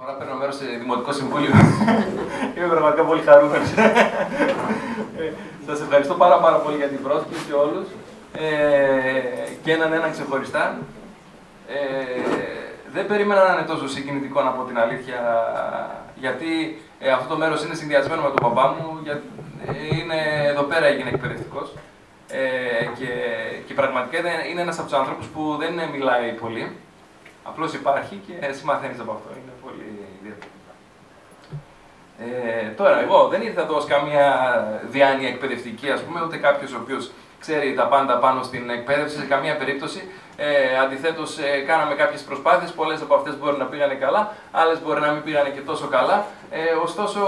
Φορά παίρνω μέρος σε δημοτικό συμβούλιο. Είμαι πραγματικά πολύ χαρούμενος. Σας ευχαριστώ πάρα, πάρα πολύ για την πρόσκληση όλους ε, και έναν έναν ξεχωριστά. Ε, δεν περίμενα να είναι τόσο συγκινητικό να πω την αλήθεια, γιατί ε, αυτό το μέρος είναι συνδυασμένο με τον παπά μου, για, ε, είναι, εδώ πέρα έγινε εκπαιδευτικός ε, και, και πραγματικά είναι, είναι ένας από τους ανθρώπους που δεν μιλάει πολύ, απλώς υπάρχει και εσύ μαθαίνεις από αυτό, είναι πολύ ιδιαίτερο. Ε, τώρα, εγώ δεν ήρθα εδώ ως καμία διάνοια εκπαιδευτική, ας πούμε, ούτε κάποιος ο οποίος ξέρει τα πάντα πάνω στην εκπαίδευση σε καμία περίπτωση. Ε, Αντιθέτως, ε, κάναμε κάποιες προσπάθειες. Πολλές από αυτές μπορεί να πήγανε καλά, άλλες μπορεί να μην πήγανε και τόσο καλά. Ε, ωστόσο,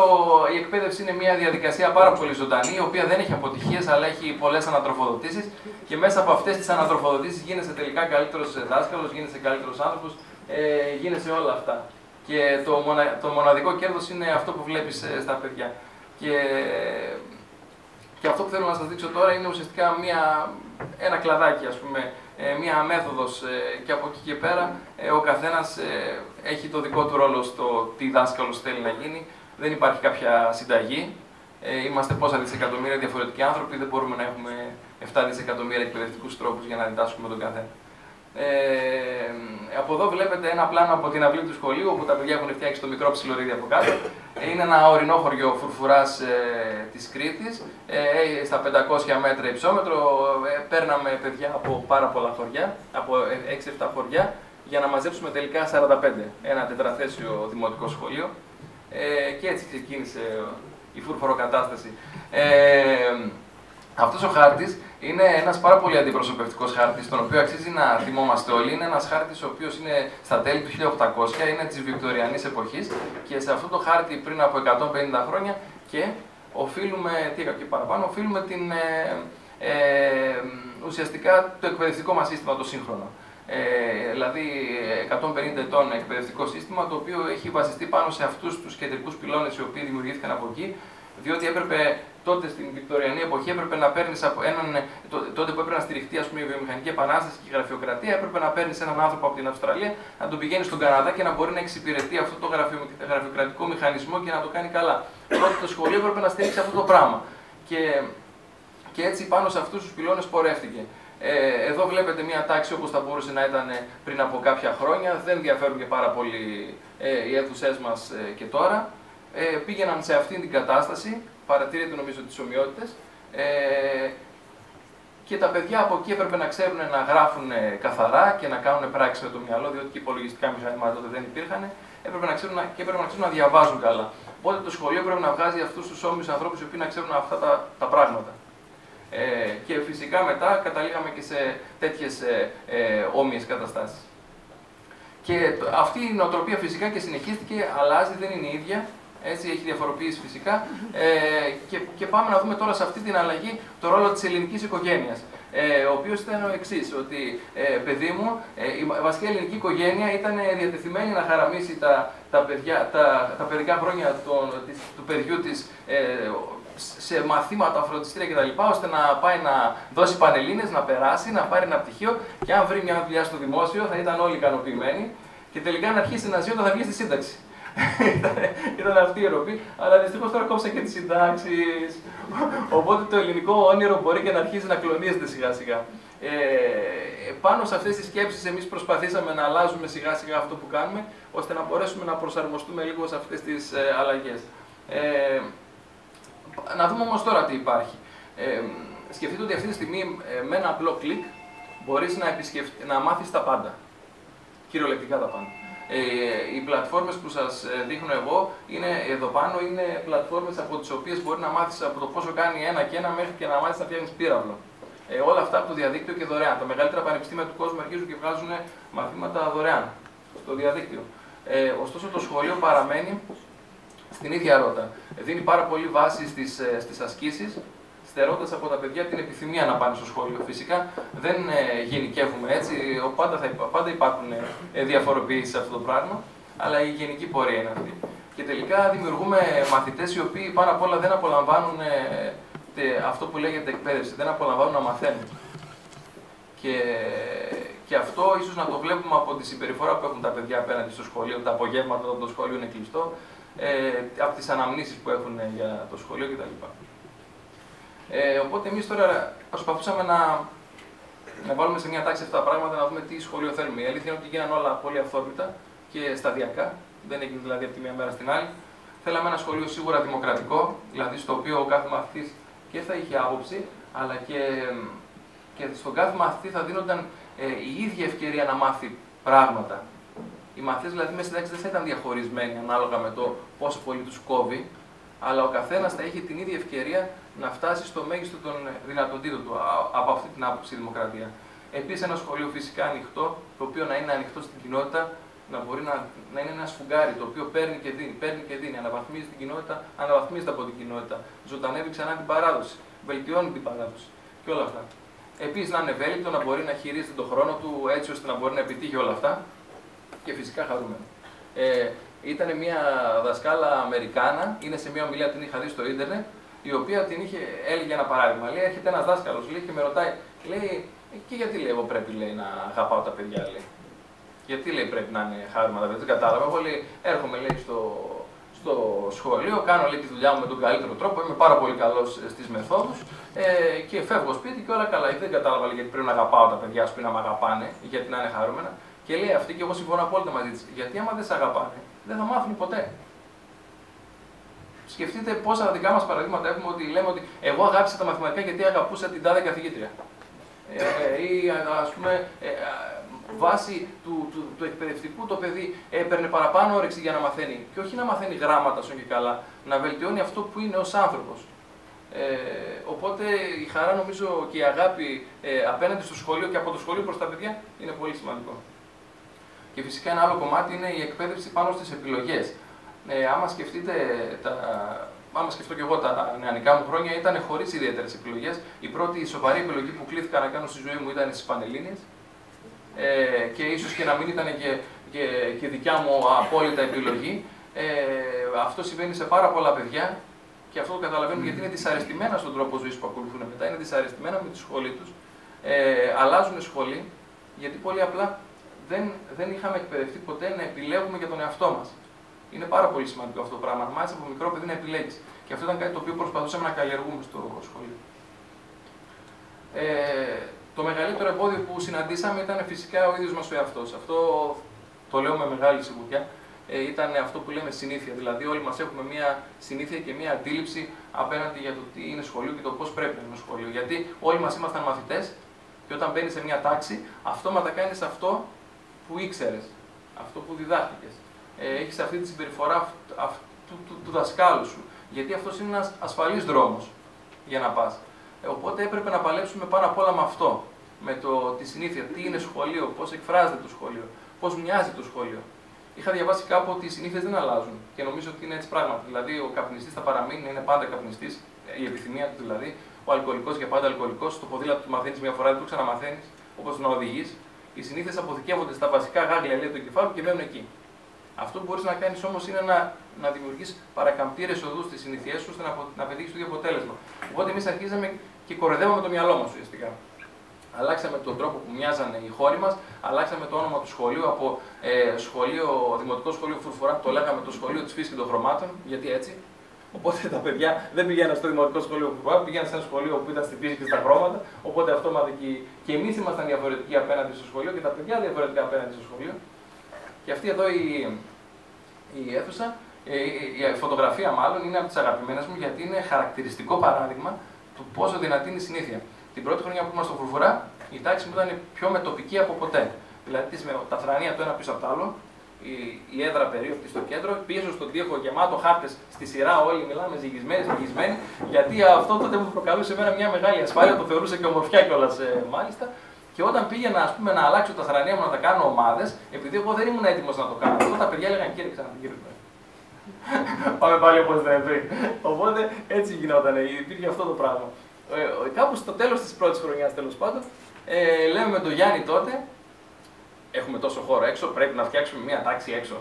η εκπαίδευση είναι μια διαδικασία πάρα πολύ ζωντανή, η οποία δεν έχει αποτυχίες, αλλά έχει πολλές ανατροφοδοτήσεις. Και μέσα από αυτές τις ανατροφοδοτήσεις γίνεσαι τελικά καλύτερος δάσκαλος, γίνεσαι καλύτερος άνθρωπος, ε, γίνεσαι όλα αυτά. Και το, μονα, το μοναδικό κέρδος είναι αυτό που βλέπεις ε, στα παιδιά. Και και αυτό που θέλω να σας δείξω τώρα είναι ουσιαστικά μια, ένα κλαδάκι, ας πούμε, ε, μια μέθοδος ε, και από εκεί και πέρα ε, ο καθένας έχει το δικό του ρόλο στο τι δάσκαλος θέλει να γίνει. Δεν υπάρχει κάποια συνταγή. Είμαστε πόσα δισεκατομμύρια διαφορετικοί άνθρωποι, δεν μπορούμε να έχουμε 7 δισεκατομμύρια εκπαιδευτικούς τρόπους για να διδάσκουμε τον καθένα. Ε, από εδώ βλέπετε ένα πλάνο από την αυλή του σχολείου, όπου τα παιδιά έχουν φτιάξει το μικρό ψιλορίδι από κάτω. Είναι ένα ορεινό χωριό φουρφουράς ε, της Κρήτης, ε, στα 500 μέτρα υψόμετρο. Ε, παίρναμε παιδιά από πάρα πολλά χωριά, από 6-7 χωριά, για να μαζέψουμε τελικά 45, ένα τετραθέσιο δημοτικό σχολείο. Ε, και έτσι ξεκίνησε η φουρφοροκατάσταση. Ε, αυτός ο χάρτης είναι ένας πάρα πολύ αντιπροσωπευτικός χάρτης, τον οποίο αξίζει να θυμόμαστε όλοι. Είναι ένας χάρτης ο οποίος είναι στα τέλη του 1800, είναι της Βικτωριανής εποχής και σε αυτό το χάρτη πριν από 150 χρόνια και οφείλουμε, τι και παραπάνω, οφείλουμε την, ε, ε, ουσιαστικά το εκπαιδευτικό μας σύστημα το σύγχρονο. Ε, δηλαδή 150 ετών εκπαιδευτικό σύστημα το οποίο έχει βασιστεί πάνω σε αυτούς τους κεντρικούς πυλώνες οι οποίοι δημιουργήθηκαν από εκεί διότι έπρεπε τότε στην Βικτωριανή εποχή έπρεπε να παίρνεις από έναν. τότε που έπρεπε να στηριχτεί ας πούμε, η βιομηχανική επανάσταση και η γραφειοκρατία, έπρεπε να παίρνεις έναν άνθρωπο από την Αυστραλία, να τον πηγαίνει στον Καναδά και να μπορεί να εξυπηρετεί αυτό το γραφειοκρατικό μηχανισμό και να το κάνει καλά. Τότε το σχολείο έπρεπε να στηρίξει αυτό το πράγμα. Και, και έτσι πάνω σε αυτούς τους πυλώνες πορεύτηκε. Ε, εδώ βλέπετε μια τάξη όπως θα μπορούσε να ήταν πριν από κάποια χρόνια. Δεν ενδιαφέρουν και πάρα πολύ ε, οι αίθουσές μας ε, και τώρα ε, πήγαιναν σε αυτήν την κατάσταση, παρατηρείτε νομίζω τις ομοιότητες, ε, και τα παιδιά από εκεί έπρεπε να ξέρουν να γράφουν καθαρά και να κάνουν πράξη με το μυαλό, διότι και υπολογιστικά μηχανήματα τότε δεν υπήρχαν, έπρεπε να ξέρουν, και έπρεπε να ξέρουν να διαβάζουν καλά. Οπότε το σχολείο πρέπει να βγάζει αυτούς τους όμοιους ανθρώπους οι οποίοι να ξέρουν αυτά τα, τα πράγματα. Ε, και φυσικά μετά καταλήγαμε και σε τέτοιες ε, ε, όμοιες καταστάσεις. Και αυτή η νοοτροπία φυσικά και συνεχίστηκε, αλλάζει, δεν είναι η ίδια. Έτσι, έχει διαφοροποίηση φυσικά. Ε, και, και πάμε να δούμε τώρα σε αυτή την αλλαγή το ρόλο της ελληνικής οικογένειας. Ε, ο οποίος ήταν ο εξής, ότι ε, παιδί μου, ε, η βασική ελληνική οικογένεια ήταν διατεθειμένη να χαραμίσει τα, τα, παιδιά, τα, τα παιδικά χρόνια της, του παιδιού της ε, σε μαθήματα, φροντιστήρια κτλ. ώστε να πάει να δώσει πανελίνες, να περάσει, να πάρει ένα πτυχίο και αν βρει μια δουλειά στο δημόσιο θα ήταν όλοι ικανοποιημένοι και τελικά να αρχίσει να ζει όταν θα βγει στη σύνταξη ήταν, αυτή η ροπή, αλλά δυστυχώς τώρα κόψα και τις συντάξεις. Οπότε το ελληνικό όνειρο μπορεί και να αρχίσει να κλονίζεται σιγά σιγά. Ε, πάνω σε αυτές τις σκέψεις εμείς προσπαθήσαμε να αλλάζουμε σιγά σιγά αυτό που κάνουμε, ώστε να μπορέσουμε να προσαρμοστούμε λίγο σε αυτές τις ε, αλλαγές. Ε, να δούμε όμως τώρα τι υπάρχει. Ε, σκεφτείτε ότι αυτή τη στιγμή ε, με ένα απλό κλικ μπορείς να, να μάθεις τα πάντα. Κυριολεκτικά τα πάντα. Ε, οι πλατφόρμες που σας ε, δείχνω εγώ είναι εδώ πάνω, είναι πλατφόρμες από τις οποίες μπορεί να μάθεις από το πόσο κάνει ένα και ένα μέχρι και να μάθεις να φτιάχνεις πύραυλο. Ε, όλα αυτά από το διαδίκτυο και δωρεάν. Τα μεγαλύτερα πανεπιστήμια του κόσμου αρχίζουν και βγάζουν μαθήματα δωρεάν στο διαδίκτυο. Ε, ωστόσο το σχολείο παραμένει στην ίδια ρότα. Δίνει πάρα πολύ βάση στις, ε, στις ασκήσεις, στερώντας από τα παιδιά την επιθυμία να πάνε στο σχολείο. Φυσικά δεν ε, γενικεύουμε έτσι, πάντα, θα, πάντα υπάρχουν ε, διαφοροποιήσεις σε αυτό το πράγμα, αλλά η γενική πορεία είναι αυτή. Και τελικά δημιουργούμε μαθητές οι οποίοι πάνω απ' όλα δεν απολαμβάνουν ε, αυτό που λέγεται εκπαίδευση, δεν απολαμβάνουν να μαθαίνουν. Και, Και αυτό ίσως να το βλέπουμε από τη συμπεριφορά που έχουν τα παιδιά απέναντι στο σχολείο, τα απογεύματα όταν το σχολείο είναι κλειστό, ε, από τις αναμνήσεις που έχουν για το σχολείο κτλ. Ε, οπότε εμείς τώρα προσπαθούσαμε να, να βάλουμε σε μια τάξη αυτά τα πράγματα, να δούμε τι σχολείο θέλουμε. Η αλήθεια είναι ότι γίνανε όλα πολύ αυθόρμητα και σταδιακά, δεν έγινε δηλαδή από τη μία μέρα στην άλλη. Θέλαμε ένα σχολείο σίγουρα δημοκρατικό, δηλαδή στο οποίο ο κάθε μαθητής και θα είχε άποψη, αλλά και, και στον κάθε μαθητή θα δίνονταν ε, η ίδια ευκαιρία να μάθει πράγματα. Οι μαθητές δηλαδή μέσα στην τάξη δεν θα ήταν διαχωρισμένοι ανάλογα με το πόσο πολύ τους κόβει, αλλά ο καθένας θα είχε την ίδια ευκαιρία να φτάσει στο μέγιστο των δυνατοτήτων του από αυτή την άποψη η δημοκρατία. Επίσης, ένα σχολείο φυσικά ανοιχτό, το οποίο να είναι ανοιχτό στην κοινότητα, να μπορεί να, να είναι ένα σφουγγάρι το οποίο παίρνει και δίνει, παίρνει και δίνει, αναβαθμίζει την κοινότητα, αναβαθμίζεται από την κοινότητα, ζωντανεύει ξανά την παράδοση, βελτιώνει την παράδοση και όλα αυτά. Επίσης να είναι ευέλικτο, να μπορεί να χειρίζεται τον χρόνο του έτσι ώστε να μπορεί να επιτύχει όλα αυτά και φυσικά χαρούμενο. Ε, ήταν μια δασκάλα Αμερικάνα, είναι σε μια ομιλία την είχα δει στο ίντερνετ, η οποία την είχε, έλεγε ένα παράδειγμα. Λέει: Έρχεται ένας δάσκαλος και με ρωτάει, λέει, «Ε, και γιατί λέει, εγώ πρέπει λέει, να αγαπάω τα παιδιά, λέει; Γιατί λέει πρέπει να είναι χάρημα τα παιδιά, δεν κατάλαβα. Εγώ λέει, έρχομαι λέει, στο, στο σχολείο, κάνω λέει, τη δουλειά μου με τον καλύτερο τρόπο, είμαι πάρα πολύ καλός στις μεθόδους ε, και φεύγω σπίτι και όλα καλά. Δεν κατάλαβα λέει, γιατί πρέπει να αγαπάω τα παιδιά σου να με αγαπάνε, γιατί να είναι χαρούμενα. Και λέει αυτή και εγώ συμφωνώ απόλυτα μαζί της. Γιατί άμα δεν σε αγαπάνε, δεν θα μάθουν ποτέ. Σκεφτείτε πόσα δικά μας παραδείγματα έχουμε ότι λέμε ότι εγώ αγάπησα τα μαθηματικά γιατί αγαπούσα την τάδε καθηγήτρια. Ε, ή ας πούμε, ε, βάσει του, του, του, εκπαιδευτικού το παιδί έπαιρνε παραπάνω όρεξη για να μαθαίνει. Και όχι να μαθαίνει γράμματα σου και καλά, να βελτιώνει αυτό που είναι ως άνθρωπος. Ε, οπότε η χαρά νομίζω και η αγάπη ε, απέναντι στο σχολείο και από το σχολείο προς τα παιδιά είναι πολύ σημαντικό. Και φυσικά ένα άλλο κομμάτι είναι η εκπαίδευση πάνω στις επιλογές. Ε, άμα σκεφτείτε τα, άμα σκεφτώ και εγώ τα νεανικά μου χρόνια, ήταν χωρίς ιδιαίτερες επιλογές. Η πρώτη σοβαρή επιλογή που κλήθηκα να κάνω στη ζωή μου ήταν στις Πανελλήνιες ε, και ίσως και να μην ήταν και, και, και δικιά μου απόλυτα επιλογή. Ε, αυτό συμβαίνει σε πάρα πολλά παιδιά και αυτό το καταλαβαίνουμε γιατί είναι δυσαρεστημένα στον τρόπο ζωής που ακολουθούν μετά. Είναι δυσαρεστημένα με τη σχολή τους. Ε, αλλάζουν σχολή γιατί πολύ απλά δεν, δεν είχαμε εκπαιδευτεί ποτέ να επιλέγουμε για τον εαυτό μας. Είναι πάρα πολύ σημαντικό αυτό το πράγμα. Μάλιστα από μικρό παιδί να επιλέγεις. Και αυτό ήταν κάτι το οποίο προσπαθούσαμε να καλλιεργούμε στο σχολείο. Ε, το μεγαλύτερο εμπόδιο που συναντήσαμε ήταν φυσικά ο ίδιος μας ο εαυτός. Αυτό το λέω με μεγάλη σιγουριά. Ε, ήταν αυτό που λέμε συνήθεια. Δηλαδή, όλοι μας έχουμε μια συνήθεια και μια αντίληψη απέναντι για το τι είναι σχολείο και το πώς πρέπει να είναι σχολείο. Γιατί όλοι μας ήμασταν μαθητές και όταν μπαίνεις σε μια τάξη, αυτόματα κάνεις αυτό που ήξερες, αυτό που διδάχτηκες. Ε, έχεις αυτή τη συμπεριφορά αυτού του, του, του δασκάλου σου. Γιατί αυτός είναι ένας ασφαλής δρόμος για να πας. Ε, οπότε έπρεπε να παλέψουμε πάρα απ' όλα με αυτό. Με το, τη συνήθεια, τι είναι σχολείο, πώς εκφράζεται το σχολείο, πώς μοιάζει το σχολείο. Είχα διαβάσει κάπου ότι οι συνήθειες δεν αλλάζουν και νομίζω ότι είναι έτσι πράγματι. Δηλαδή, ο καπνιστής θα παραμείνει να είναι πάντα καπνιστής, η επιθυμία του δηλαδή. Ο αλκοολικός για πάντα αλκοολικός. Το ποδήλατο του μαθαίνεις μια φορά, δεν το ξαναμαθαίνεις, όπως να οδηγείς. Οι συνήθειες αποθηκεύονται στα βασικά γάγλια λέει, του εγκεφάλου και μένουν εκεί. Αυτό που μπορείς να κάνεις όμως είναι να, να δημιουργήσει παρακαμπτήρες οδούς στις συνήθειέ σου ώστε να, να πετύχεις το ίδιο αποτέλεσμα. Οπότε εμείς αρχίζαμε και κοροϊδεύαμε το μυαλό μας ουσιαστικά. Αλλάξαμε τον τρόπο που μοιάζανε οι χώροι μας, αλλάξαμε το όνομα του σχολείου από ε, σχολείο, δημοτικό σχολείο Φουρφουρά, το λέγαμε το σχολείο της φύσης και των χρωμάτων, γιατί έτσι. Οπότε τα παιδιά δεν πηγαίναν στο δημοτικό σχολείο Φουρφουρά, πήγαιναν σε ένα σχολείο που ήταν στη φύση και στα χρώματα. Οπότε αυτόματα και, και εμείς ήμασταν διαφορετικοί απέναντι στο σχολείο και τα παιδιά διαφορετικά απέναντι στο σχολείο. Και αυτή εδώ η, η αίθουσα, ε, η φωτογραφία μάλλον είναι από τις αγαπημένες μου γιατί είναι χαρακτηριστικό παράδειγμα του πόσο δυνατή είναι η συνήθεια. Την πρώτη χρονιά που ήμουν στο Φουρφουρά, η τάξη μου ήταν πιο μετοπική από ποτέ. Δηλαδή τα θρανία το ένα πίσω από το άλλο, η, η έδρα περίοπτη στο κέντρο, πίσω στον τοίχο γεμάτο χάρτες στη σειρά, όλοι μιλάμε ζυγισμένοι, ζυγισμένοι, γιατί αυτό τότε μου προκαλούσε εμένα μια μεγάλη ασφάλεια, το θεωρούσα και ομορφιά κιόλας ε, μάλιστα. Και όταν πήγαινα ας πούμε, να αλλάξω τα θρανία μου να τα κάνω ομάδες, επειδή εγώ δεν ήμουν έτοιμος να το κάνω αυτό, τα παιδιά έλεγαν κύριε ξαναπηγαίνουμε. Πάμε πάλι όπως δεν πριν. Οπότε έτσι γινόταν, υπήρχε αυτό το πράγμα. Ε, κάπου στο τέλος της πρώτης χρονιάς, τέλος πάντων, ε, λέμε με τον Γιάννη τότε, έχουμε τόσο χώρο έξω, πρέπει να φτιάξουμε μια τάξη έξω.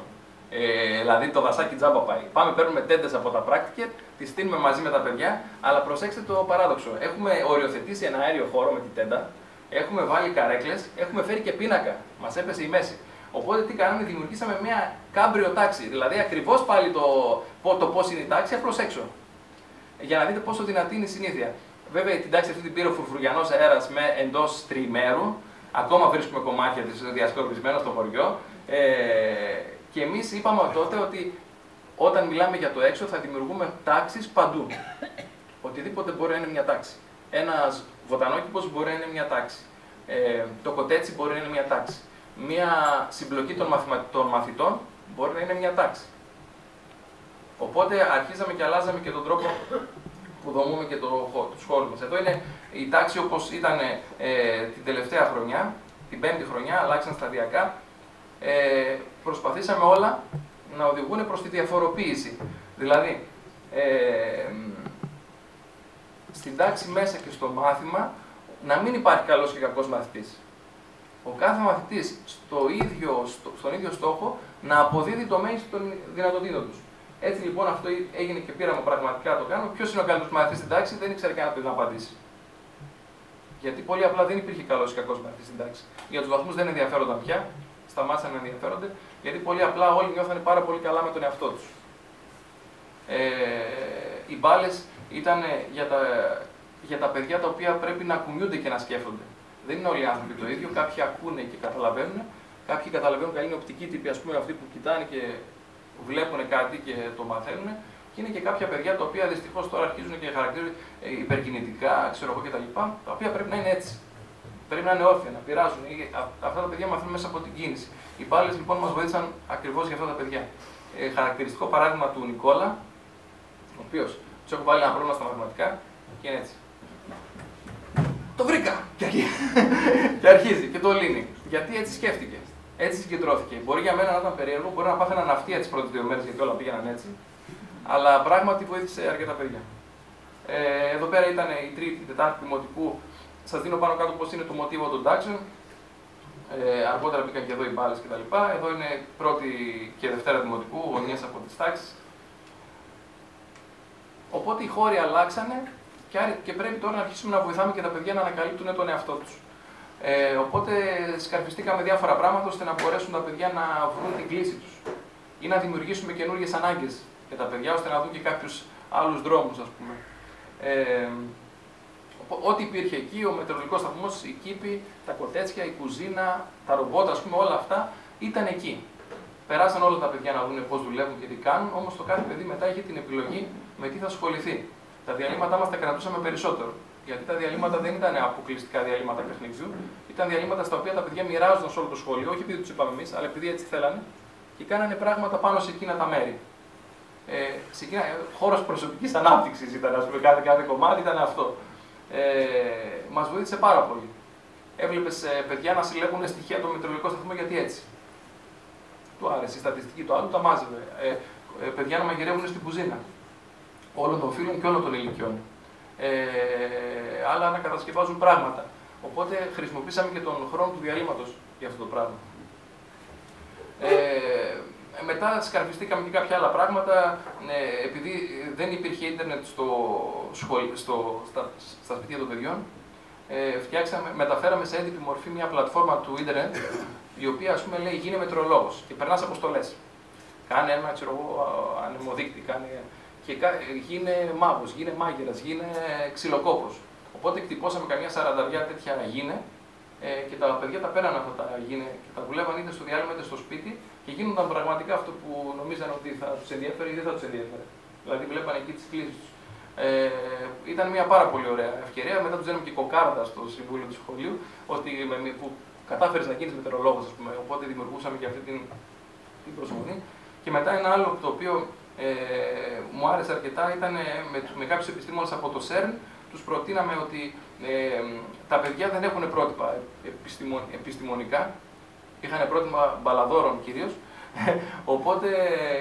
Ε, δηλαδή το δασάκι τζάμπα πάει. Πάμε, παίρνουμε τέντες από τα πράκτικε, τις στείλουμε μαζί με τα παιδιά, αλλά προσέξτε το παράδοξο. Έχουμε οριοθετήσει ένα αέριο χώρο με την τέντα, Έχουμε βάλει καρέκλες, έχουμε φέρει και πίνακα. Μας έπεσε η μέση. Οπότε τι κάναμε, δημιουργήσαμε μια κάμπριο τάξη. Δηλαδή ακριβώς πάλι το, το πώς είναι η τάξη, απλώς έξω. Για να δείτε πόσο δυνατή είναι η συνήθεια. Βέβαια την τάξη αυτή την πήρε ο Φουρφουριανός αέρας εντός τριημέρου. Ακόμα βρίσκουμε κομμάτια της διασκορπισμένα στο χωριό. Ε, και εμείς είπαμε τότε ότι όταν μιλάμε για το έξω θα δημιουργούμε τάξεις παντού. Οτιδήποτε μπορεί να είναι μια τάξη. Ένας βοτανόκηπος μπορεί να είναι μια τάξη. Ε, το κοτέτσι μπορεί να είναι μια τάξη. Μια συμπλοκή των, των μαθητών μπορεί να είναι μια τάξη. Οπότε αρχίζαμε και αλλάζαμε και τον τρόπο που δομούμε και το, τους χώρους μας. Εδώ είναι η τάξη όπως ήταν ε, την τελευταία χρονιά, την πέμπτη χρονιά, αλλάξαν σταδιακά. Ε, προσπαθήσαμε όλα να οδηγούν προς τη διαφοροποίηση. Δηλαδή, ε, στην τάξη μέσα και στο μάθημα να μην υπάρχει καλός και κακός μαθητής. Ο κάθε μαθητής στο ίδιο, στο, στον ίδιο στόχο να αποδίδει το μέγιστο των δυνατοτήτων τους. Έτσι λοιπόν αυτό έγινε και πήραμε πραγματικά το κάνουμε. Ποιος είναι ο καλύτερος μαθητής στην τάξη, δεν ήξερε καν να απαντήσει. Γιατί πολύ απλά δεν υπήρχε καλός ή κακός μαθητής στην τάξη. Για τους βαθμούς δεν ενδιαφέρονταν πια, σταμάτησαν να ενδιαφέρονται, γιατί πολύ απλά όλοι νιώθανε πάρα πολύ καλά με τον εαυτό τους. Ε, οι μπάλες ήταν για τα, για τα παιδιά τα οποία πρέπει να κουνιούνται και να σκέφτονται. Δεν είναι όλοι οι άνθρωποι το ίδιο. Κάποιοι ακούνε και καταλαβαίνουν, κάποιοι καταλαβαίνουν καλή είναι οπτική τύπη, ας πούμε αυτοί που κοιτάνε και βλέπουν κάτι και το μαθαίνουν. Και είναι και κάποια παιδιά τα οποία δυστυχώς τώρα αρχίζουν και χαρακτηρίζουν ε, υπερκινητικά, ξέρω εγώ κτλ. Τα οποία πρέπει να είναι έτσι. Πρέπει να είναι όρθια, να πειράζουν. Αυτά τα παιδιά μαθαίνουν μέσα από την κίνηση. Οι μπάλες λοιπόν μας βοήθησαν ακριβώς για αυτά τα παιδιά. Ε, χαρακτηριστικό παράδειγμα του Νικόλα, ο οποίος του έχω βάλει ένα πρόβλημα στα μαθηματικά και είναι έτσι. Το βρήκα! Και αρχίζει και το λύνει. Γιατί έτσι σκέφτηκες. Έτσι συγκεντρώθηκε. Μπορεί για μένα να ήταν περίεργο, μπορεί να πάθαινα ναυτία τις πρώτες δύο μέρες γιατί όλα πήγαιναν έτσι. Αλλά πράγματι βοήθησε αρκετά παιδιά. Ε, εδώ πέρα ήταν η τρίτη, η τετάρτη δημοτικού. Σας δίνω πάνω κάτω πώς είναι το μοτίβο των τάξεων. Ε, αργότερα μπήκαν και εδώ οι μπάλες κτλ. Εδώ είναι πρώτη και δευτέρα δημοτικού, γωνίε από τις τάξεις. Οπότε οι χώροι αλλάξανε και πρέπει τώρα να αρχίσουμε να βοηθάμε και τα παιδιά να ανακαλύπτουν τον εαυτό τους. Ε, οπότε σκαρφιστήκαμε διάφορα πράγματα ώστε να μπορέσουν τα παιδιά να βρουν την κλίση τους ή να δημιουργήσουμε καινούργιες ανάγκες για τα παιδιά ώστε να δουν και κάποιους άλλους δρόμους, ας πούμε. Ε, ό,τι υπήρχε εκεί, ο μετεωρολογικός σταθμός, η κήπη, τα κοτέτσια, η κουζίνα, τα ρομπότ, ας πούμε, όλα αυτά ήταν εκεί. Περάσαν όλα τα παιδιά να δουν πώς δουλεύουν και τι κάνουν, όμως το κάθε παιδί μετά είχε την επιλογή με τι θα ασχοληθεί. Τα διαλύματά μας τα κρατούσαμε περισσότερο. Γιατί τα διαλύματα δεν ήταν αποκλειστικά διαλύματα παιχνιδιού, ήταν διαλύματα στα οποία τα παιδιά μοιράζονταν σε όλο το σχολείο, όχι επειδή τους είπαμε εμείς, αλλά επειδή έτσι θέλανε, και κάνανε πράγματα πάνω σε εκείνα τα μέρη. Ε, σε εκείνα, ε, χώρος προσωπικής ανάπτυξης ήταν, ας πούμε, κάθε, κάθε κομμάτι ήταν αυτό. Ε, μας βοήθησε πάρα πολύ. Έβλεπες ε, παιδιά να συλλέγουν στοιχεία το μετρολογικό σταθμό γιατί έτσι. Του άρεσε η στατιστική του άλλου, τα μάζευε. Ε, ε, παιδιά να μαγειρεύουν στην κουζίνα. Όλων των φίλων και όλων των ηλικιών ε, άλλα να κατασκευάζουν πράγματα. Οπότε χρησιμοποίησαμε και τον χρόνο του διαλύματος για αυτό το πράγμα. Ε, μετά σκαρφιστήκαμε και κάποια άλλα πράγματα, ε, επειδή δεν υπήρχε ίντερνετ στο, στο, στα, στα σπίτια των παιδιών, ε, φτιάξαμε, μεταφέραμε σε έντυπη μορφή μια πλατφόρμα του ίντερνετ, η οποία ας πούμε λέει γίνε μετρολόγος και περνάς αποστολές. Κάνε ένα, ξέρω εγώ, ανεμοδείκτη, κάνε και γίνε μάγο, γίνε μάγειρας, γίνε ξυλοκόπος. Οπότε εκτυπώσαμε καμιά σαρανταριά τέτοια γίνε ε, και τα παιδιά τα πέραν αυτά τα γίνε και τα δουλεύαν είτε στο διάλειμμα είτε στο σπίτι και γίνονταν πραγματικά αυτό που νομίζαν ότι θα τους ενδιαφέρει ή δεν θα τους ενδιαφέρει. Δηλαδή βλέπαν εκεί τις κλήσεις τους. Ε, ήταν μια πάρα πολύ ωραία ευκαιρία. Μετά τους δίναμε και κοκάρδα στο συμβούλιο του σχολείου ότι με, που κατάφερες να γίνεις μετεωρολόγος, ας πούμε. Οπότε δημιουργούσαμε και αυτή την, την προσμονή. Και μετά ένα άλλο το οποίο ε, μου άρεσε αρκετά ήταν ε, με, με κάποιους επιστήμονες από το ΣΕΡΝ. Τους προτείναμε ότι ε, τα παιδιά δεν έχουν πρότυπα επιστημον, επιστημονικά. Είχαν πρότυπα μπαλαδόρων κυρίως. Οπότε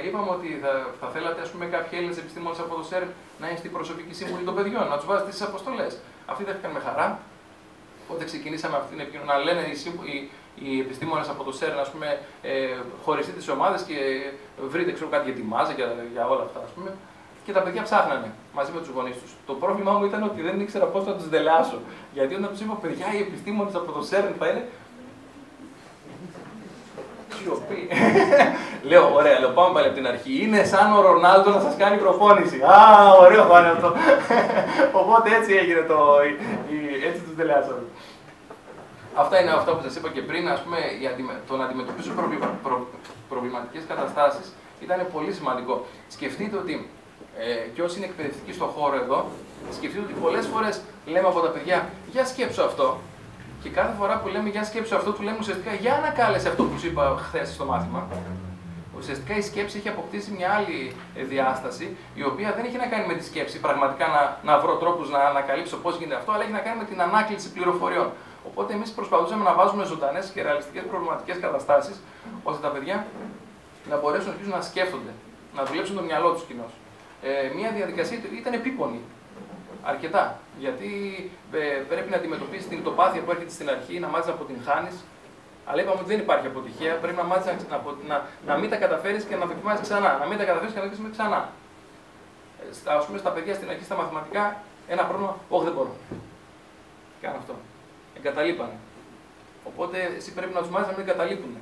είπαμε ότι θα, θα θέλατε ας πούμε, κάποιοι Έλληνες επιστήμονες από το ΣΕΡΝ να είναι στην προσωπική σύμβουλη των παιδιών, να τους βάζετε στις αποστολές. Αυτοί δέχτηκαν με χαρά. Οπότε ξεκινήσαμε αυτή την επικοινωνία να λένε οι, οι, οι επιστήμονες από το ΣΕΡΝ, ας πούμε, ε, χωριστείτε σε ομάδες και βρείτε ξέρω, κάτι για τη μάζα, για, για όλα αυτά, ας πούμε. και τα παιδιά ψάχνανε μαζί με τους γονείς τους. Το πρόβλημά μου ήταν ότι δεν ήξερα πώς θα τους δελεάσω. Γιατί όταν του είπα, παιδιά, οι επιστήμονες από το ΣΕΡΝ θα είναι. Σιωπή. λέω, ωραία, λέω, πάμε πάλι από την αρχή. Είναι σαν ο Ρονάλντο να σας κάνει προπόνηση. Α, ωραίο θα είναι αυτό. Οπότε έτσι έγινε το. Έτσι τους δελεάσαμε. Αυτά είναι αυτά που σας είπα και πριν. Ας πούμε, το να αντιμετωπίσω προβλημα... προ... προβληματικές καταστάσεις ήταν πολύ σημαντικό. Σκεφτείτε ότι ε, και όσοι είναι εκπαιδευτικοί στον χώρο εδώ, σκεφτείτε ότι πολλές φορές λέμε από τα παιδιά, για σκέψω αυτό. Και κάθε φορά που λέμε για σκέψω αυτό, του λέμε ουσιαστικά για ανακάλεσε αυτό που σου είπα χθες στο μάθημα. Ουσιαστικά η σκέψη έχει αποκτήσει μια άλλη διάσταση, η οποία δεν έχει να κάνει με τη σκέψη, πραγματικά να, να βρω τρόπους να ανακαλύψω πώς γίνεται αυτό, αλλά έχει να κάνει με την ανάκληση πληροφοριών. Οπότε εμείς προσπαθούσαμε να βάζουμε ζωντανές και ρεαλιστικές προβληματικές καταστάσεις, ώστε τα παιδιά να μπορέσουν να σκέφτονται, να δουλέψουν το μυαλό τους κοινώς ε, μια διαδικασία ήταν επίπονη. Αρκετά. Γιατί ε, πρέπει να αντιμετωπίσεις την τοπάθεια που έρχεται στην αρχή, να μάθει από την χάνεις. Αλλά είπαμε ότι δεν υπάρχει αποτυχία. Πρέπει να μάθει να, να, να, μην τα καταφέρεις και να δοκιμάσει ξανά. Να μην τα καταφέρεις και να δοκιμάσει ξανά. Ε, Α πούμε στα παιδιά στην αρχή στα μαθηματικά, ένα πρόβλημα, Όχι, δεν μπορώ. Κάνω αυτό. Εγκαταλείπανε. Οπότε εσύ πρέπει να τους μάθεις να μην εγκαταλείπουν.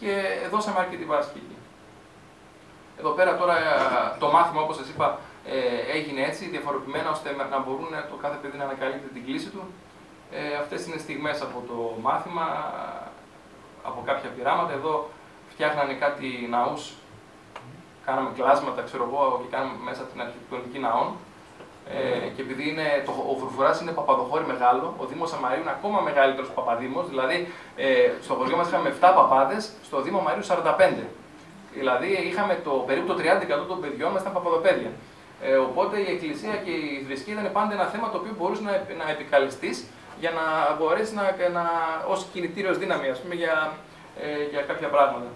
Και δώσαμε αρκετή βάση εκεί. Εδώ πέρα τώρα το μάθημα, όπως σας είπα, ε, έγινε έτσι, διαφοροποιημένα, ώστε να μπορούν το κάθε παιδί να ανακαλύπτει την κλίση του. Ε, αυτές είναι στιγμές από το μάθημα, από κάποια πειράματα. Εδώ φτιάχνανε κάτι ναούς, κάναμε κλάσματα, ξέρω εγώ, και κάναμε μέσα την αρχιτεκτονική ναών. Ε, και επειδή είναι, το, ο Φρουφουρά είναι παπαδοχώρη μεγάλο, ο Δήμος Αμαρίου είναι ακόμα μεγαλύτερος παπαδήμος. Δηλαδή, ε, στο χωριό μας είχαμε 7 παπάδες, στο Δήμο Αμαρίου 45. Δηλαδή είχαμε το, περίπου το 30% των παιδιών μας ήταν παπαδοπαίδια. Ε, οπότε η Εκκλησία και η θρησκεία ήταν πάντα ένα θέμα το οποίο μπορούσε να, να επικαλεστεί για να μπορέσεις να, να ως κινητήριος δύναμη ας πούμε, για, ε, για κάποια πράγματα.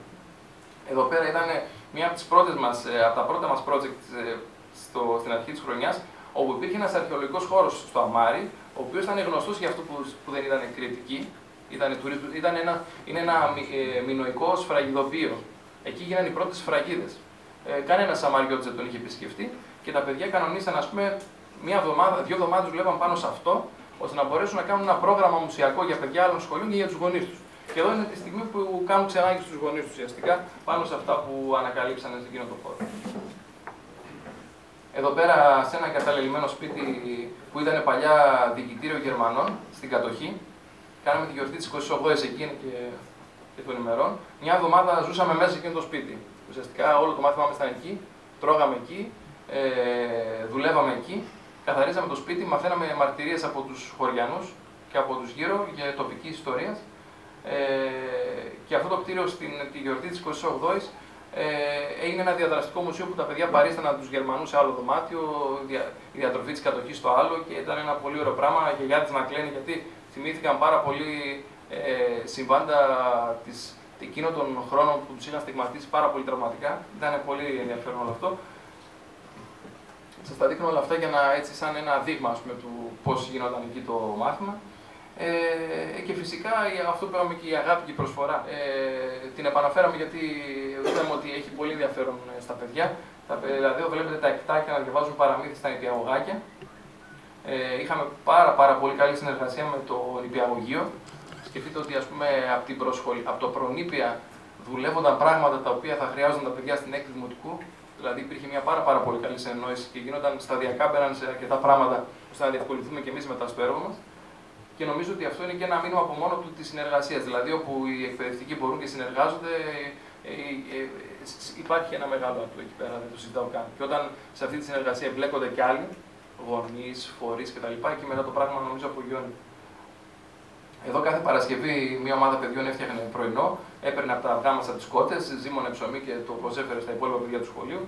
Εδώ πέρα ήταν μια από, τις πρώτες μας, ε, από τα πρώτα μας project ε, στο, στην αρχή της χρονιάς, όπου υπήρχε ένας αρχαιολογικός χώρος στο Αμάρι, ο οποίος ήταν γνωστός για αυτό που, που δεν ήταν κριτική. Ήταν, ήταν ένα, είναι ένα ε, μινοϊκό σφραγιδοποιείο Εκεί γίνανε οι πρώτες σφραγίδες. Ε, Κανένας Σαμαριώτης δεν τον είχε επισκεφτεί και τα παιδιά κανονίσαν, ας πούμε, μια εβδομάδα, δύο εβδομάδε δουλεύαν πάνω σε αυτό, ώστε να μπορέσουν να κάνουν ένα πρόγραμμα μουσιακό για παιδιά άλλων σχολείων και για τους γονείς τους. Και εδώ είναι τη στιγμή που κάνουν ξανά και στου γονείς τους ουσιαστικά πάνω σε αυτά που ανακαλύψανε σε εκείνο το χώρο. Εδώ πέρα, σε ένα καταλελειμμένο σπίτι που ήταν παλιά διοικητήριο Γερμανών στην κατοχή, κάναμε τη γιορτή της 28η εκεί και και των ημερών. Μια εβδομάδα ζούσαμε μέσα σε εκείνο το σπίτι. Ουσιαστικά όλο το μάθημά μας ήταν εκεί, τρώγαμε εκεί, ε, δουλεύαμε εκεί, καθαρίζαμε το σπίτι, μαθαίναμε μαρτυρίες από τους χωριανούς και από τους γύρω για τοπική ιστορίας. Ε, και αυτό το κτίριο στην τη γιορτή της 28η ε, έγινε ένα διαδραστικό μουσείο που τα παιδιά παρίσταναν τους Γερμανούς σε άλλο δωμάτιο, η διατροφή της κατοχής στο άλλο και ήταν ένα πολύ ωραίο πράγμα. Για να κλαίνει γιατί θυμήθηκαν πάρα πολύ ε, συμβάντα της, εκείνων των χρόνων που τους είχαν στιγματίσει πάρα πολύ τραυματικά. Ήταν πολύ ενδιαφέρον όλο αυτό. Σας τα δείχνω όλα αυτά για να έτσι σαν ένα δείγμα ας πούμε, του πώς γινόταν εκεί το μάθημα. Ε, και φυσικά αυτό που είπαμε και η αγάπη και η προσφορά. Ε, την επαναφέραμε γιατί είδαμε ότι έχει πολύ ενδιαφέρον ε, στα παιδιά. Τα, δηλαδή, εδώ βλέπετε τα εκτάκια να διαβάζουν παραμύθια στα νηπιαγωγάκια. Ε, είχαμε πάρα, πάρα πολύ καλή συνεργασία με το νηπιαγωγείο Σκεφτείτε ότι ας πούμε, από, την προσχολη... από το προνήπια δουλεύονταν πράγματα τα οποία θα χρειάζονταν τα παιδιά στην έκτη δημοτικού. Δηλαδή υπήρχε μια πάρα, πάρα πολύ καλή συνεννόηση και γίνονταν σταδιακά μπαίναν σε αρκετά πράγματα ώστε να διευκολυνθούμε και εμείς μετά στο έργο μας. Και νομίζω ότι αυτό είναι και ένα μήνυμα από μόνο του της συνεργασίας. Δηλαδή, όπου οι εκπαιδευτικοί μπορούν και συνεργάζονται, ε, ε, ε, υπάρχει ένα μεγάλο άτομο εκεί πέρα, δεν το συζητάω καν. Και όταν σε αυτή τη συνεργασία εμπλέκονται και άλλοι, γονείς, φορείς κτλ., και μετά το πράγμα νομίζω απογειώνει. Εδώ κάθε Παρασκευή μια ομάδα παιδιών έφτιαχνε πρωινό, έπαιρνε από τα αυγά μα από τις κότες, ζήμωνε ψωμί και το προσέφερε στα υπόλοιπα παιδιά του σχολείου.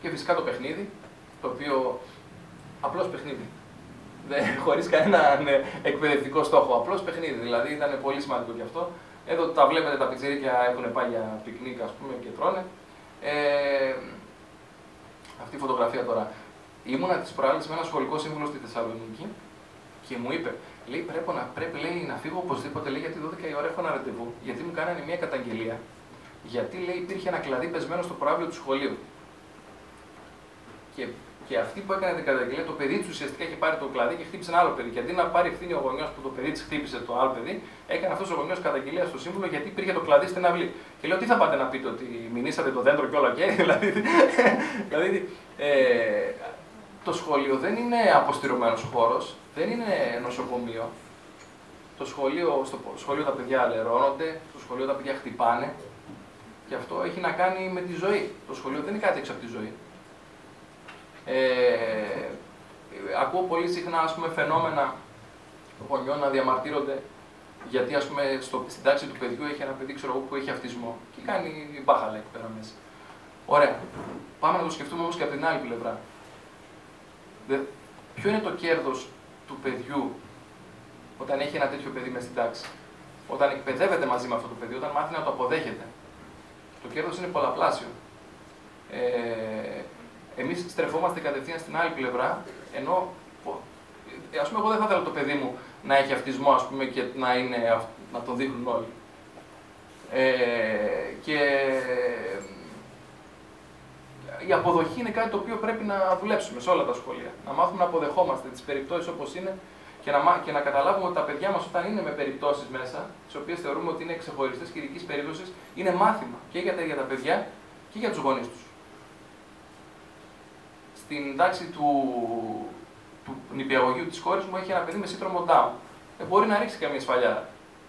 Και φυσικά το παιχνίδι, το οποίο απλώς παιχνίδι. Χωρίς κανένα ναι, εκπαιδευτικό στόχο. Απλώς παιχνίδι. Δηλαδή ήταν πολύ σημαντικό γι' αυτό. Εδώ τα βλέπετε τα πιτσιρίκια έχουν πάει για πικνίκ ας πούμε και τρώνε. Ε, αυτή η φωτογραφία τώρα. Ήμουνα της προάλλης με ένα σχολικό σύμβουλο στη Θεσσαλονίκη και μου είπε, Λέει πρέπει να, πρέπει λέει, να φύγω οπωσδήποτε λέει, γιατί 12 η ώρα έχω ένα ραντεβού. Γιατί μου κάνανε μια καταγγελία. Γιατί λέει, υπήρχε ένα κλαδί πεσμένο στο προάβλιο του σχολείου. Και, και αυτή που έκανε την καταγγελία, το παιδί της ουσιαστικά είχε πάρει το κλαδί και χτύπησε ένα άλλο παιδί. Και αντί να πάρει ευθύνη ο γονιός που το παιδί της χτύπησε το άλλο παιδί, έκανε αυτός ο γονιός καταγγελία στο σύμβουλο γιατί υπήρχε το κλαδί στην αυλή. Και λέω, τι θα πάτε να πείτε, ότι μηνύσατε το δέντρο και όλα και. δηλαδή, δηλαδή ε, το σχολείο δεν είναι αποστηρωμένος χώρος, δεν είναι νοσοκομείο. Το σχολείο, στο σχολείο τα παιδιά αλερώνονται, στο σχολείο τα παιδιά χτυπάνε. Και αυτό έχει να κάνει με τη ζωή. Το σχολείο δεν είναι κάτι έξω από τη ζωή. Ε, ακούω πολύ συχνά ας πούμε, φαινόμενα γονιών να διαμαρτύρονται γιατί ας πούμε, στο, στην τάξη του παιδιού έχει ένα παιδί ξέρω, που έχει αυτισμό και κάνει μπάχαλα εκεί πέρα μέσα. Ωραία. Πάμε να το σκεφτούμε όμως και από την άλλη πλευρά. Δε, ποιο είναι το κέρδος του παιδιού όταν έχει ένα τέτοιο παιδί μέσα στην τάξη; Όταν εκπαιδεύεται μαζί με αυτό το παιδί, όταν μάθει να το αποδέχεται. Το κέρδος είναι πολλαπλάσιο. Ε, Εμείς στρεφόμαστε κατευθείαν στην άλλη πλευρά, ενώ ε, ας πούμε, εγώ δεν θα ήθελα το παιδί μου να έχει αυτισμό ας πούμε, και να, είναι, να το δείχνουν όλοι. Ε, και η αποδοχή είναι κάτι το οποίο πρέπει να δουλέψουμε σε όλα τα σχολεία. Να μάθουμε να αποδεχόμαστε τις περιπτώσεις όπως είναι και να, και να καταλάβουμε ότι τα παιδιά μας όταν είναι με περιπτώσεις μέσα, τις οποίες θεωρούμε ότι είναι ξεχωριστές και ειδικής περίπτωσης, είναι μάθημα και για τα ίδια τα παιδιά και για τους γονείς τους στην τάξη του, του νηπιαγωγείου της κόρη μου έχει ένα παιδί με σύντρομο Down. Ε, μπορεί να ρίξει καμία σφαλιά.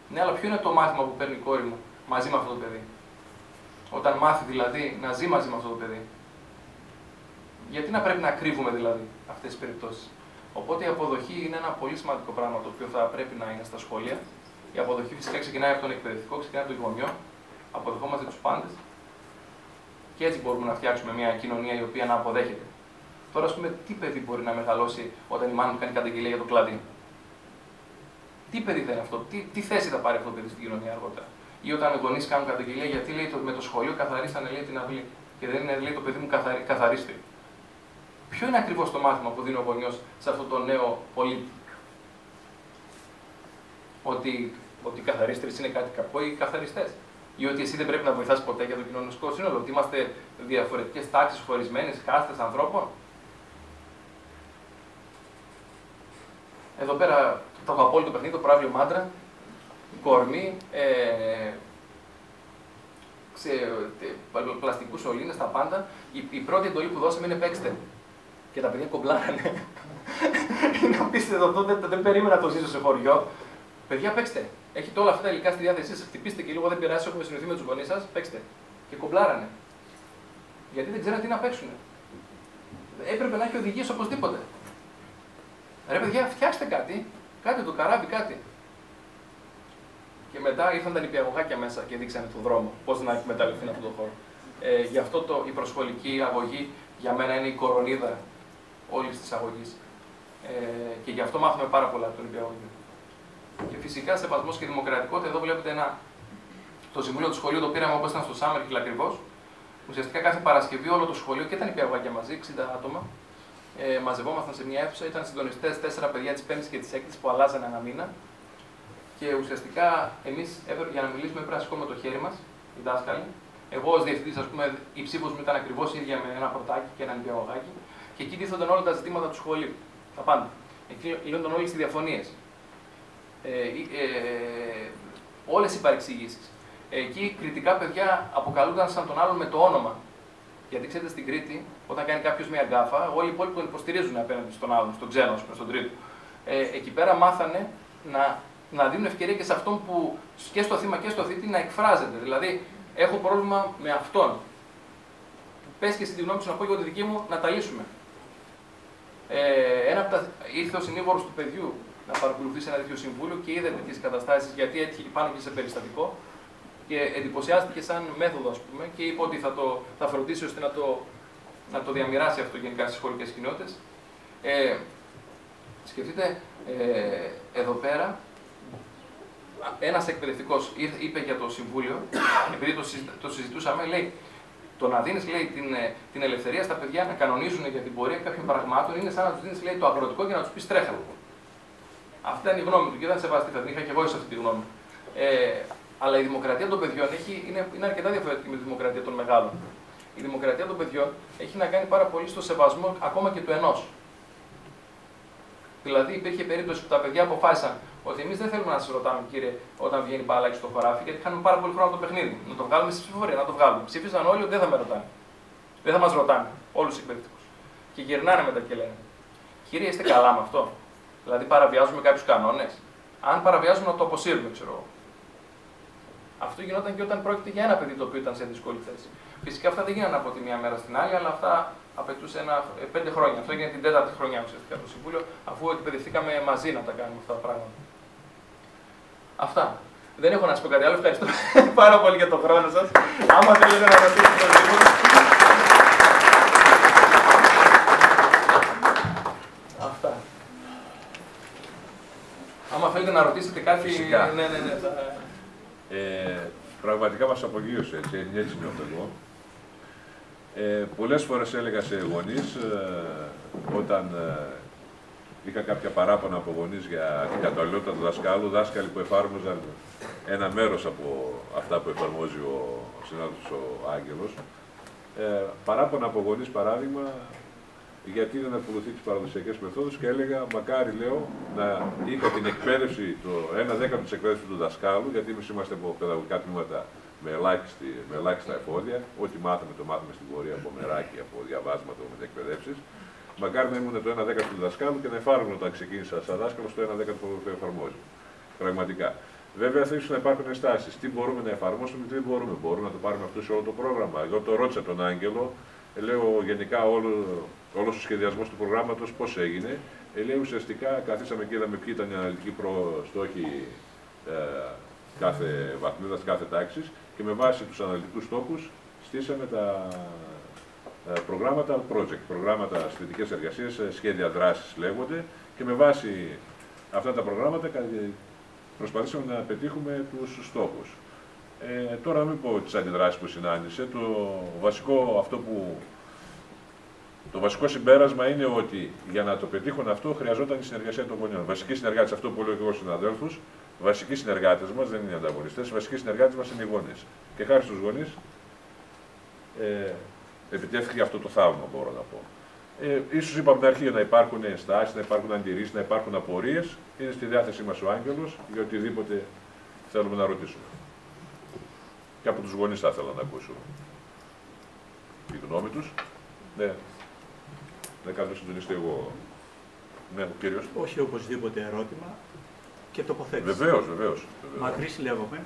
Ναι, αλλά ποιο είναι το μάθημα που παίρνει η κόρη μου μαζί με αυτό το παιδί; Όταν μάθει δηλαδή να ζει μαζί με αυτό το παιδί. Γιατί να πρέπει να κρύβουμε δηλαδή αυτές τις περιπτώσεις; Οπότε η αποδοχή είναι ένα πολύ σημαντικό πράγμα το οποίο θα πρέπει να είναι στα σχολεία. Η αποδοχή φυσικά ξεκινάει από τον εκπαιδευτικό, ξεκινάει από τον γονιό. Αποδεχόμαστε τους πάντες. Και έτσι μπορούμε να φτιάξουμε μια κοινωνία η οποία να αποδέχεται Τώρα, ας πούμε, τι παιδί μπορεί να μεγαλώσει όταν η μάνα του κάνει καταγγελία για το κλαδί; Τι παιδί θα είναι αυτό, τι, τι θέση θα πάρει αυτό το παιδί στην κοινωνία αργότερα; Ή όταν οι γονείς κάνουν καταγγελία, γιατί λέει το, με το σχολείο καθαρίσανε λέει, την αυλή και δεν είναι λέει, το παιδί μου καθαρι, καθαρίστε. Ποιο είναι ακριβώς το μάθημα που δίνει ο γονιός σε αυτό το νέο πολίτη; Ότι, ότι οι καθαρίστρε είναι κάτι κακό ή οι καθαριστές; Ή ότι εσύ δεν πρέπει να βοηθάς ποτέ για το κοινωνικό σύνολο; Ότι είμαστε διαφορετικές τάξεις χωρισμένες, χάστες ανθρώπων; Εδώ πέρα το απόλυτο παιχνίδι, το πράγμα μάντρα, κορμί, ε, πλαστικούς σωλήνες, τα πάντα. Η, η, πρώτη εντολή που δώσαμε είναι παίξτε. Και τα παιδιά κομπλάρανε. είναι απίστευτο αυτό, δεν, δεν περίμενα να το ζήσω σε χωριό. Παιδιά, παίξτε. Έχετε όλα αυτά τα υλικά στη διάθεσή σας. Χτυπήστε και λίγο, δεν πειράζει, έχουμε συνοηθεί με τους γονείς σας. Παίξτε. Και κομπλάρανε. Γιατί δεν ξέραν τι να παίξουν. Έπρεπε να έχει οδηγίες οπωσδήποτε. Ρε παιδιά, φτιάξτε κάτι, κάτι το καράβι, κάτι. Και μετά ήρθαν τα νηπιαγωγάκια μέσα και δείξανε τον δρόμο, πώς να εκμεταλλευτεί αυτό το χώρο. Ε, γι' αυτό το, η προσχολική αγωγή για μένα είναι η κορονίδα όλης της αγωγής. Ε, και γι' αυτό μάθαμε πάρα πολλά από τον νηπιαγωγείο. Και φυσικά σεβασμός και δημοκρατικότητα. Εδώ βλέπετε ένα, το συμβούλιο του σχολείου το πήραμε όπως ήταν στο Summer ακριβώς. Ουσιαστικά κάθε Παρασκευή όλο το σχολείο και τα νηπιαγωγάκια μαζί, 60 άτομα, ε, μαζευόμασταν σε μια αίθουσα, ήταν συντονιστές τέσσερα παιδιά της 5η και της 6η που αλλάζανε ένα μήνα. Και ουσιαστικά εμείς για να μιλήσουμε έπρεπε να σηκώμε το χέρι μας, οι δάσκαλοι. Εγώ ως διευθυντής, ας πούμε, η ψήφος μου ήταν ακριβώς ίδια με ένα πρωτάκι και ένα νηπιαγωγάκι. Και εκεί τίθονταν όλα τα ζητήματα του σχολείου. Τα πάντα. Εκεί λύνονταν όλες οι διαφωνίες. Ε, ε, όλες οι παρεξηγήσεις. Εκεί κριτικά παιδιά αποκαλούνταν σαν τον άλλον με το όνομα. Γιατί ξέρετε στην Κρήτη, όταν κάνει κάποιος μια γκάφα, όλοι οι υπόλοιποι τον υποστηρίζουν απέναντι στον άλλον, στον ξένο, στον τρίτο. Ε, εκεί πέρα μάθανε να, να δίνουν ευκαιρία και σε αυτόν που και στο θύμα και στο θήτη να εκφράζεται. Δηλαδή, έχω πρόβλημα με αυτόν. Πες και στην γνώμη σου να πω εγώ τη δική μου να τα λύσουμε. Ε, ένα από τα, ήρθε ο συνήγορος του παιδιού να παρακολουθήσει ένα τέτοιο συμβούλιο και είδε τέτοιες καταστάσεις γιατί έτυχε πάνω και σε περιστατικό και εντυπωσιάστηκε σαν μέθοδο, ας πούμε, και είπε ότι θα, το, θα φροντίσει ώστε να το, να το διαμοιράσει αυτό γενικά στις σχολικέ κοινότητες. Ε, σκεφτείτε, ε, εδώ πέρα, ένας εκπαιδευτικός είπε για το Συμβούλιο, επειδή το, το συζητούσαμε, λέει το να δίνεις την, ε, την ελευθερία στα παιδιά να κανονίζουν για την πορεία κάποιων πραγμάτων είναι σαν να τους δίνεις το αγροτικό και να τους πεις τρέχα. Αυτή ήταν η γνώμη του και δεν σεβαστή, θα την είχα και εγώ σε αυτή τη γνώμη. Ε, αλλά η δημοκρατία των παιδιών έχει, είναι, είναι αρκετά διαφορετική με τη δημοκρατία των μεγάλων. Η δημοκρατία των παιδιών έχει να κάνει πάρα πολύ στο σεβασμό ακόμα και του ενός. Δηλαδή υπήρχε περίπτωση που τα παιδιά αποφάσισαν ότι εμείς δεν θέλουμε να σας ρωτάμε, κύριε, όταν βγαίνει μπάλα στο χωράφι, γιατί είχαμε πάρα πολύ χρόνο το παιχνίδι. Να το βγάλουμε στη ψηφοφορία, να το βγάλουμε. Ψήφισαν όλοι ότι δεν θα με ρωτάνε. Δεν θα μας ρωτάνε. Όλους του εκπαιδευτικούς. Και γυρνάνε μετά και λένε, Κύριε, είστε καλά με αυτό; Δηλαδή παραβιάζουμε κάποιους κανόνες; Αν παραβιάζουμε, να το αποσύρουμε, ξέρω εγώ. Αυτό γινόταν και όταν πρόκειται για ένα παιδί το οποίο ήταν σε δύσκολη θέση. Φυσικά αυτά δεν γίνανε από τη μία μέρα στην άλλη, αλλά αυτά απαιτούσε ένα, ε, πέντε χρόνια. Αυτό έγινε την τέταρτη χρονιά ουσιαστικά το Συμβούλιο, αφού εκπαιδευτήκαμε μαζί να τα κάνουμε αυτά τα πράγματα. Αυτά. Δεν έχω να σας πω κάτι άλλο. Ευχαριστώ πάρα πολύ για τον χρόνο σας. Άμα θέλετε να ρωτήσετε οτιδήποτε. Αυτά. Άμα θέλετε να ρωτήσετε κάτι. Φυσικά. Ναι, ναι, ναι. Θα- Ε, πραγματικά μας απογείωσε, έτσι, έτσι νιώθω εγώ. Ε, πολλές φορές έλεγα σε γονείς, ε, όταν ε, είχα κάποια παράπονα από γονείς για την καταλληλότητα του δασκάλου, δάσκαλοι που εφάρμοζαν ένα μέρος από αυτά που εφαρμόζει ο συνάδελφος ο Άγγελος. Ε, παράπονα από γονείς, παράδειγμα, γιατί δεν ακολουθεί τις παραδοσιακές μεθόδους και έλεγα, μακάρι λέω να είχα την εκπαίδευση, το 1 δέκατο της εκπαίδευσης του δασκάλου, γιατί εμείς είμαστε από παιδαγωγικά τμήματα με, ελάχιστη, με ελάχιστα εφόδια. Ό,τι μάθαμε το μάθαμε στην πορεία από μεράκι, από διαβάσματα, με εκπαιδεύσει. Μακάρι να ήμουν το 1 δέκατο του δασκάλου και να εφάρμοζα όταν ξεκίνησα σαν δάσκαλος το 1 δέκατο που εφαρμόζει. Πραγματικά. Βέβαια θα ίσως να υπάρχουν ενστάσεις. Τι μπορούμε να εφαρμόσουμε, τι δεν μπορούμε. Μπορούμε να το πάρουμε αυτό σε όλο το πρόγραμμα. Εγώ το ρώτησα τον Άγγελο, ε, λέω γενικά όλο, όλος ο σχεδιασμός του προγράμματος πώς έγινε. Ε, λέει ουσιαστικά καθίσαμε και είδαμε ποιοι ήταν οι αναλυτικοί προ- στόχοι ε, κάθε βαθμίδας, κάθε τάξης και με βάση τους αναλυτικούς στόχους στήσαμε τα ε, προγράμματα project, προγράμματα σχετικές εργασίες, ε, σχέδια δράσης λέγονται και με βάση αυτά τα προγράμματα κα- προσπαθήσαμε να πετύχουμε τους στόχους. Ε, τώρα να μην πω τις αντιδράσεις που συνάντησε. Το βασικό, αυτό που, το βασικό συμπέρασμα είναι ότι για να το πετύχουν αυτό χρειαζόταν η συνεργασία των γονιών. Βασικοί συνεργάτε, αυτό που λέω και εγώ συναδέλφους, βασικοί συνεργάτες μας δεν είναι ανταγωνιστές, βασικοί συνεργάτες μας είναι οι γονείς. Και χάρη στους γονείς ε, επιτεύχθηκε αυτό το θαύμα, μπορώ να πω. Ε, ίσως είπαμε την αρχή να υπάρχουν ενστάσεις, να υπάρχουν αντιρρήσεις, να υπάρχουν απορίες. Είναι στη διάθεσή μας ο Άγγελος για οτιδήποτε θέλουμε να ρωτήσουμε. Και από τους γονείς θα ήθελα να ακούσω τη γνώμη τους. Ναι. Δεν κάνω συντονιστή εγώ. Ναι, ο κύριος. όχι οπωσδήποτε ερώτημα και τοποθέτηση. Βεβαίως, βεβαίως. βεβαίως. Μακρύς λέγομαι.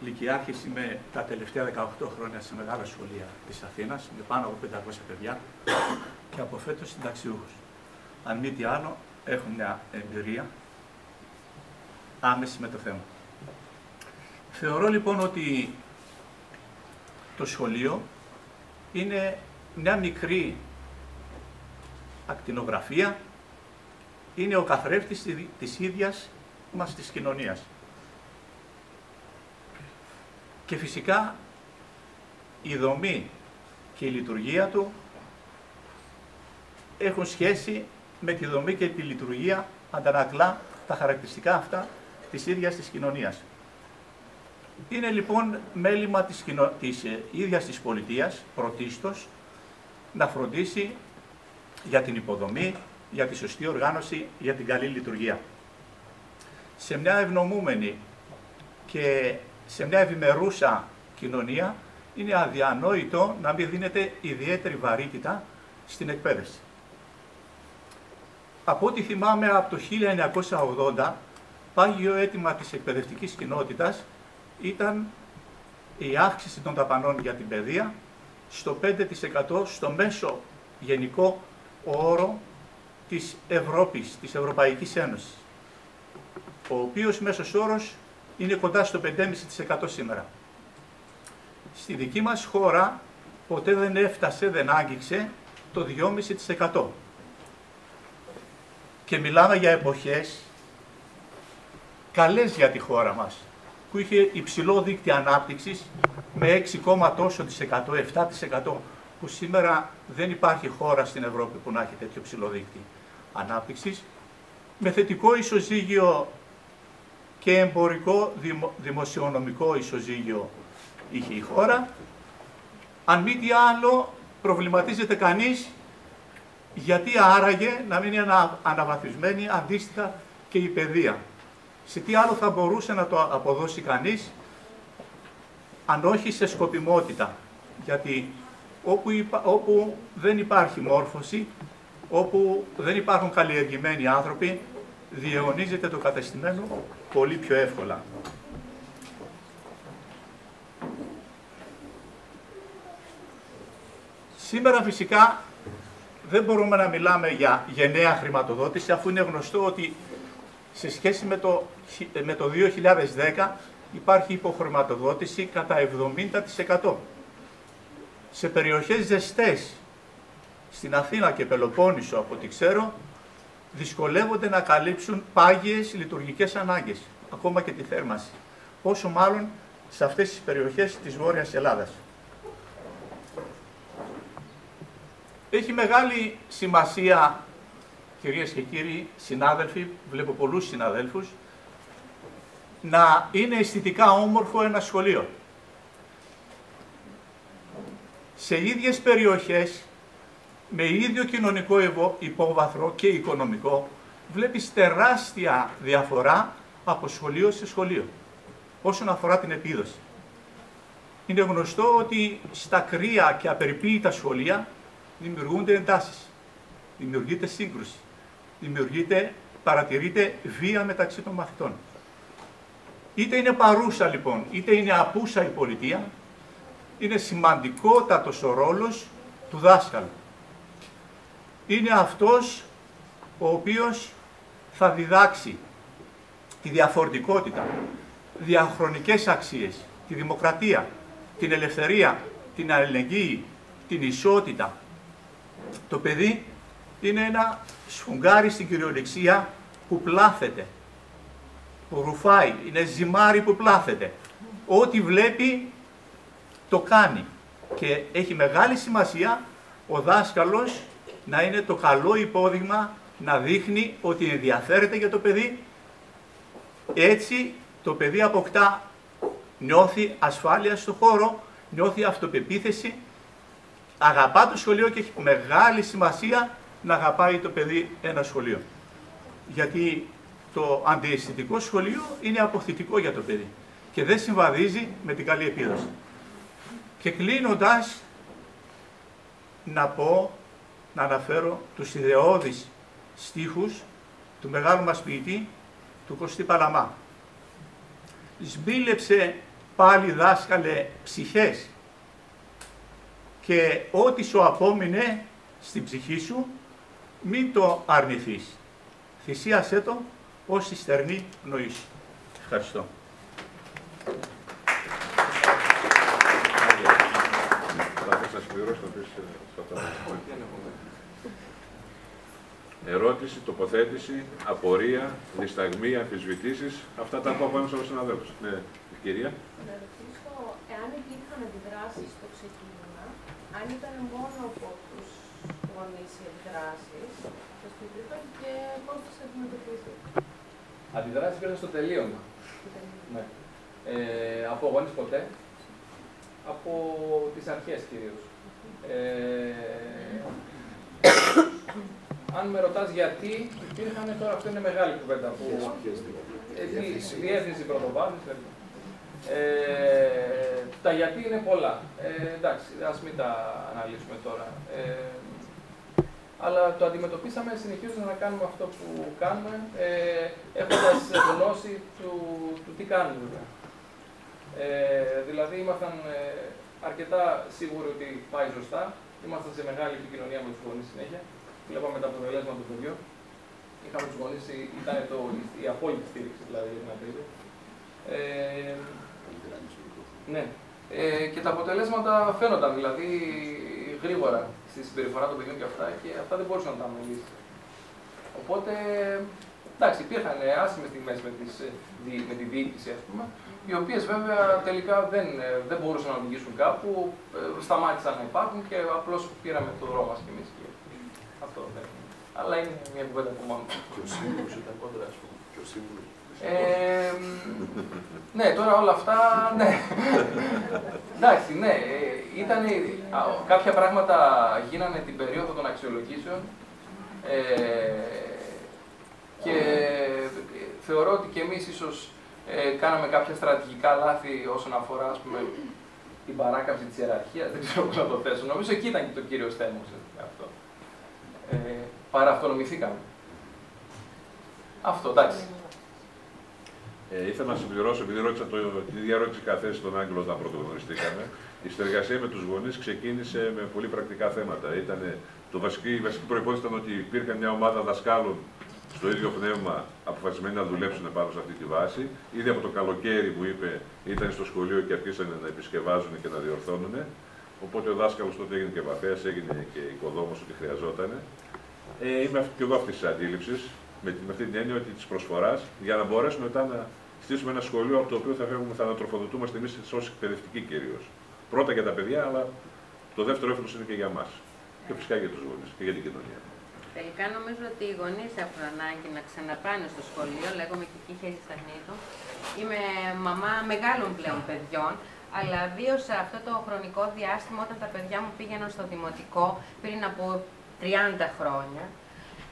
Λυκειάρχης είμαι τα τελευταία 18 χρόνια σε μεγάλα σχολεία της Αθήνας, με πάνω από 500 παιδιά και από φέτος συνταξιούχους. Αν μη τι άλλο, έχω μια εμπειρία άμεση με το θέμα. Θεωρώ λοιπόν ότι το σχολείο είναι μια μικρή ακτινογραφία, είναι ο καθρέφτης της ίδιας μας της κοινωνίας. Και φυσικά η δομή και η λειτουργία του έχουν σχέση με τη δομή και τη λειτουργία αντανακλά τα χαρακτηριστικά αυτά της ίδιας της κοινωνίας. Είναι λοιπόν μέλημα της, κοινο... της ε, ίδιας της πολιτείας, πρωτίστως, να φροντίσει για την υποδομή, για τη σωστή οργάνωση, για την καλή λειτουργία. Σε μια ευνομούμενη και σε μια ευημερούσα κοινωνία είναι αδιανόητο να μην δίνεται ιδιαίτερη βαρύτητα στην εκπαίδευση. Από ό,τι θυμάμαι από το 1980, πάγιο αίτημα της εκπαιδευτικής κοινότητας ήταν η αύξηση των δαπανών για την παιδεία στο 5% στο μέσο γενικό όρο της Ευρώπης, της Ευρωπαϊκής Ένωσης, ο οποίος μέσος όρος είναι κοντά στο 5,5% σήμερα. Στη δική μας χώρα ποτέ δεν έφτασε, δεν άγγιξε το 2,5%. Και μιλάμε για εποχές καλές για τη χώρα μας, που είχε υψηλό δίκτυο ανάπτυξης με 6, τόσο της 100, 7% που σήμερα δεν υπάρχει χώρα στην Ευρώπη που να έχει τέτοιο ψηλό δίκτυο ανάπτυξης, με θετικό ισοζύγιο και εμπορικό δημο- δημοσιονομικό ισοζύγιο είχε η χώρα Αν μη τι άλλο, προβληματίζεται κανείς γιατί άραγε να μην είναι αναβαθμισμένη αντίστοιχα και η παιδεία. Σε τι άλλο θα μπορούσε να το αποδώσει κανείς, αν όχι σε σκοπιμότητα. Γιατί όπου, όπου δεν υπάρχει μόρφωση, όπου δεν υπάρχουν καλλιεργημένοι άνθρωποι, διαιωνίζεται το κατεστημένο πολύ πιο εύκολα. Σήμερα φυσικά δεν μπορούμε να μιλάμε για γενναία χρηματοδότηση αφού είναι γνωστό ότι σε σχέση με το, με το 2010 υπάρχει υποχρηματοδότηση κατά 70%. Σε περιοχές ζεστές, στην Αθήνα και Πελοπόννησο από ό,τι ξέρω, δυσκολεύονται να καλύψουν πάγιες λειτουργικές ανάγκες, ακόμα και τη θέρμανση. Πόσο μάλλον σε αυτές τις περιοχές της Βόρειας Ελλάδας. Έχει μεγάλη σημασία, κυρίες και κύριοι, συνάδελφοι, βλέπω πολλούς συναδέλφους, να είναι αισθητικά όμορφο ένα σχολείο. Σε ίδιες περιοχές, με ίδιο κοινωνικό υπόβαθρο και οικονομικό, βλέπεις τεράστια διαφορά από σχολείο σε σχολείο, όσον αφορά την επίδοση. Είναι γνωστό ότι στα κρύα και απεριποίητα σχολεία δημιουργούνται εντάσεις, δημιουργείται σύγκρουση, δημιουργείται, παρατηρείται βία μεταξύ των μαθητών. Είτε είναι παρούσα λοιπόν, είτε είναι απούσα η πολιτεία, είναι σημαντικότατος ο ρόλος του δάσκαλου. Είναι αυτός ο οποίος θα διδάξει τη διαφορετικότητα, διαχρονικές αξίες, τη δημοκρατία, την ελευθερία, την αλληλεγγύη, την ισότητα, το παιδί είναι ένα σφουγγάρι στην κυριολεξία που πλάθεται, που ρουφάει, είναι ζυμάρι που πλάθεται. Ό,τι βλέπει το κάνει και έχει μεγάλη σημασία ο δάσκαλος να είναι το καλό υπόδειγμα να δείχνει ότι ενδιαφέρεται για το παιδί. Έτσι το παιδί αποκτά, νιώθει ασφάλεια στο χώρο, νιώθει αυτοπεποίθηση αγαπά το σχολείο και έχει μεγάλη σημασία να αγαπάει το παιδί ένα σχολείο. Γιατί το αντιαισθητικό σχολείο είναι αποθητικό για το παιδί και δεν συμβαδίζει με την καλή επίδοση. Και κλείνοντας, να πω, να αναφέρω τους ιδεώδεις στίχους του μεγάλου μας ποιητή, του Κωστή Παλαμά. Σμπίλεψε πάλι δάσκαλε ψυχές και ό,τι σου απόμεινε στην ψυχή σου, μην το αρνηθείς. Θυσίασέ το ως η στερνή πνοή σου. Ευχαριστώ. Ερώτηση, τοποθέτηση, απορία, δισταγμή, αμφισβητήσεις. Αυτά τα ακούω από έμεσα από συναδέλφους. Ναι, κυρία. Να ρωτήσω, εάν υπήρχαν αντιδράσεις στο ξεκίνημα, αν ήταν μόνο από τους γονείς οι αντιδράσεις, θα σου υπήρχαν και πώς τι αντιμετωπίζει. Αντιδράσεις υπήρχαν στο τελείωμα. Ναι. Ε, από γονείς ποτέ. Από τις αρχές κυρίως. Ε, αν με ρωτάς γιατί υπήρχαν τώρα, αυτό είναι μεγάλη κουβέντα που. Διεύθυνση πρωτοβάθμιση. Ε, τα γιατί είναι πολλά. Ε, εντάξει, ας μην τα αναλύσουμε τώρα. Ε, αλλά το αντιμετωπίσαμε συνεχίζοντας να κάνουμε αυτό που κάνουμε, ε, έχοντας γνώση του, του τι κάνουμε. Ε, δηλαδή, ήμασταν ε, αρκετά σίγουροι ότι πάει σωστά. Ήμασταν σε μεγάλη επικοινωνία με τους γονείς συνέχεια. Βλέπαμε τα αποτελέσματα του παιδιού. Είχαμε τους γονείς, ήταν το, η απόλυτη στήριξη δηλαδή για την απειλή. Ε, ναι. Ε, και τα αποτελέσματα φαίνονταν δηλαδή γρήγορα στη συμπεριφορά των παιδιών και αυτά και αυτά δεν μπορούσαν να τα αμελήσει. Οπότε, εντάξει, υπήρχαν άσχημες στιγμές με, με τη διοίκηση, ας πούμε, οι οποίες βέβαια τελικά δεν, δεν μπορούσαν να οδηγήσουν κάπου, ε, σταμάτησαν να υπάρχουν και απλώς πήραμε το δρόμο μας κι εμείς. Αυτό δεν. Αλλά είναι μια κουβέντα από μόνο. Και ο σύμβουλος ήταν κόντρα, ας πούμε. Και ο σύμβουλος Ε, ναι, τώρα όλα αυτά, ναι. Εντάξει, ναι, ε, ήταν, κάποια πράγματα γίνανε την περίοδο των αξιολογήσεων ε, και θεωρώ ότι και εμείς ίσως ε, κάναμε κάποια στρατηγικά λάθη όσον αφορά, ας πούμε, την παράκαμψη της ιεραρχίας, δεν ξέρω πώς να το θέσω. Νομίζω εκεί ήταν και το κύριο θέμα αυτό. Ε, παραυτονομηθήκαμε. Αυτό, εντάξει. Ε, ήθελα να συμπληρώσω, επειδή ρώτησα το, την ίδια ερώτηση καθέσει στον Άγγλο όταν πρωτογνωριστήκαμε. Η συνεργασία με τους γονείς ξεκίνησε με πολύ πρακτικά θέματα. Ήτανε, το βασική, η βασική προπόθεση ήταν ότι υπήρχαν μια ομάδα δασκάλων στο ίδιο πνεύμα αποφασισμένοι να δουλέψουν πάνω σε αυτή τη βάση. Ήδη από το καλοκαίρι που είπε ήταν στο σχολείο και αρχίσαν να επισκευάζουν και να διορθώνουν. Οπότε ο δάσκαλος τότε έγινε και βαθέα, έγινε και οικοδόμος ότι χρειαζόταν. Ε, είμαι και εγώ αυτής της αντίληψης, με, με αυτή την έννοια ότι της προσφοράς, για να μπορέσουμε μετά να στήσουμε ένα σχολείο από το οποίο θα φεύγουμε, θα ανατροφοδοτούμαστε εμείς ως εκπαιδευτικοί κυρίως. Πρώτα για τα παιδιά, αλλά το δεύτερο έφελο είναι και για εμά. Και φυσικά για τους γονείς και για την κοινωνία. Τελικά νομίζω ότι οι γονείς έχουν ανάγκη να ξαναπάνε στο σχολείο. Λέγομαι και εκεί Σταχνίδου. Είμαι μαμά μεγάλων πλέον παιδιών, αλλά βίωσα αυτό το χρονικό διάστημα όταν τα παιδιά μου πήγαιναν στο δημοτικό πριν από 30 χρόνια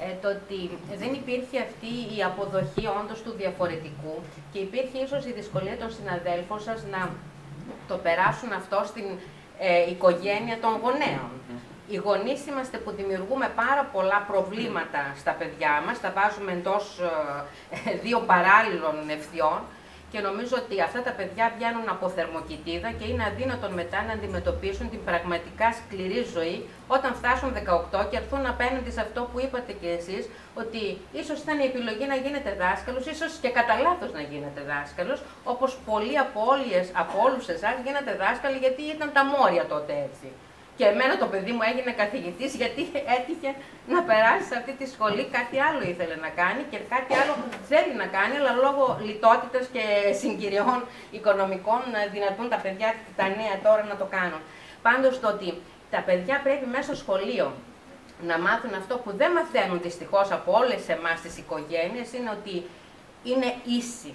ε, το ότι δεν υπήρχε αυτή η αποδοχή όντως του διαφορετικού και υπήρχε ίσως η δυσκολία των συναδέλφων σας να το περάσουν αυτό στην ε, οικογένεια των γονέων. Οι γονείς είμαστε που δημιουργούμε πάρα πολλά προβλήματα στα παιδιά μας, τα βάζουμε εντός ε, δύο παράλληλων ευθειών και νομίζω ότι αυτά τα παιδιά βγαίνουν από θερμοκοιτίδα και είναι αδύνατον μετά να αντιμετωπίσουν την πραγματικά σκληρή ζωή όταν φτάσουν 18 και έρθουν απέναντι σε αυτό που είπατε και εσείς, ότι ίσως ήταν η επιλογή να γίνετε δάσκαλος, ίσως και κατά λάθος να γίνετε δάσκαλος, όπως πολλοί από, όλες, από όλους εσάς γίνατε δάσκαλοι γιατί ήταν τα μόρια τότε έτσι. Και εμένα το παιδί μου έγινε καθηγητής γιατί έτυχε να περάσει σε αυτή τη σχολή. Κάτι άλλο ήθελε να κάνει και κάτι άλλο θέλει να κάνει, αλλά λόγω λιτότητας και συγκυριών οικονομικών δυνατούν τα παιδιά, τα νέα τώρα να το κάνουν. Πάντως το ότι τα παιδιά πρέπει μέσα στο σχολείο να μάθουν αυτό που δεν μαθαίνουν δυστυχώς από όλες εμάς τις οικογένειες είναι ότι είναι ίσοι.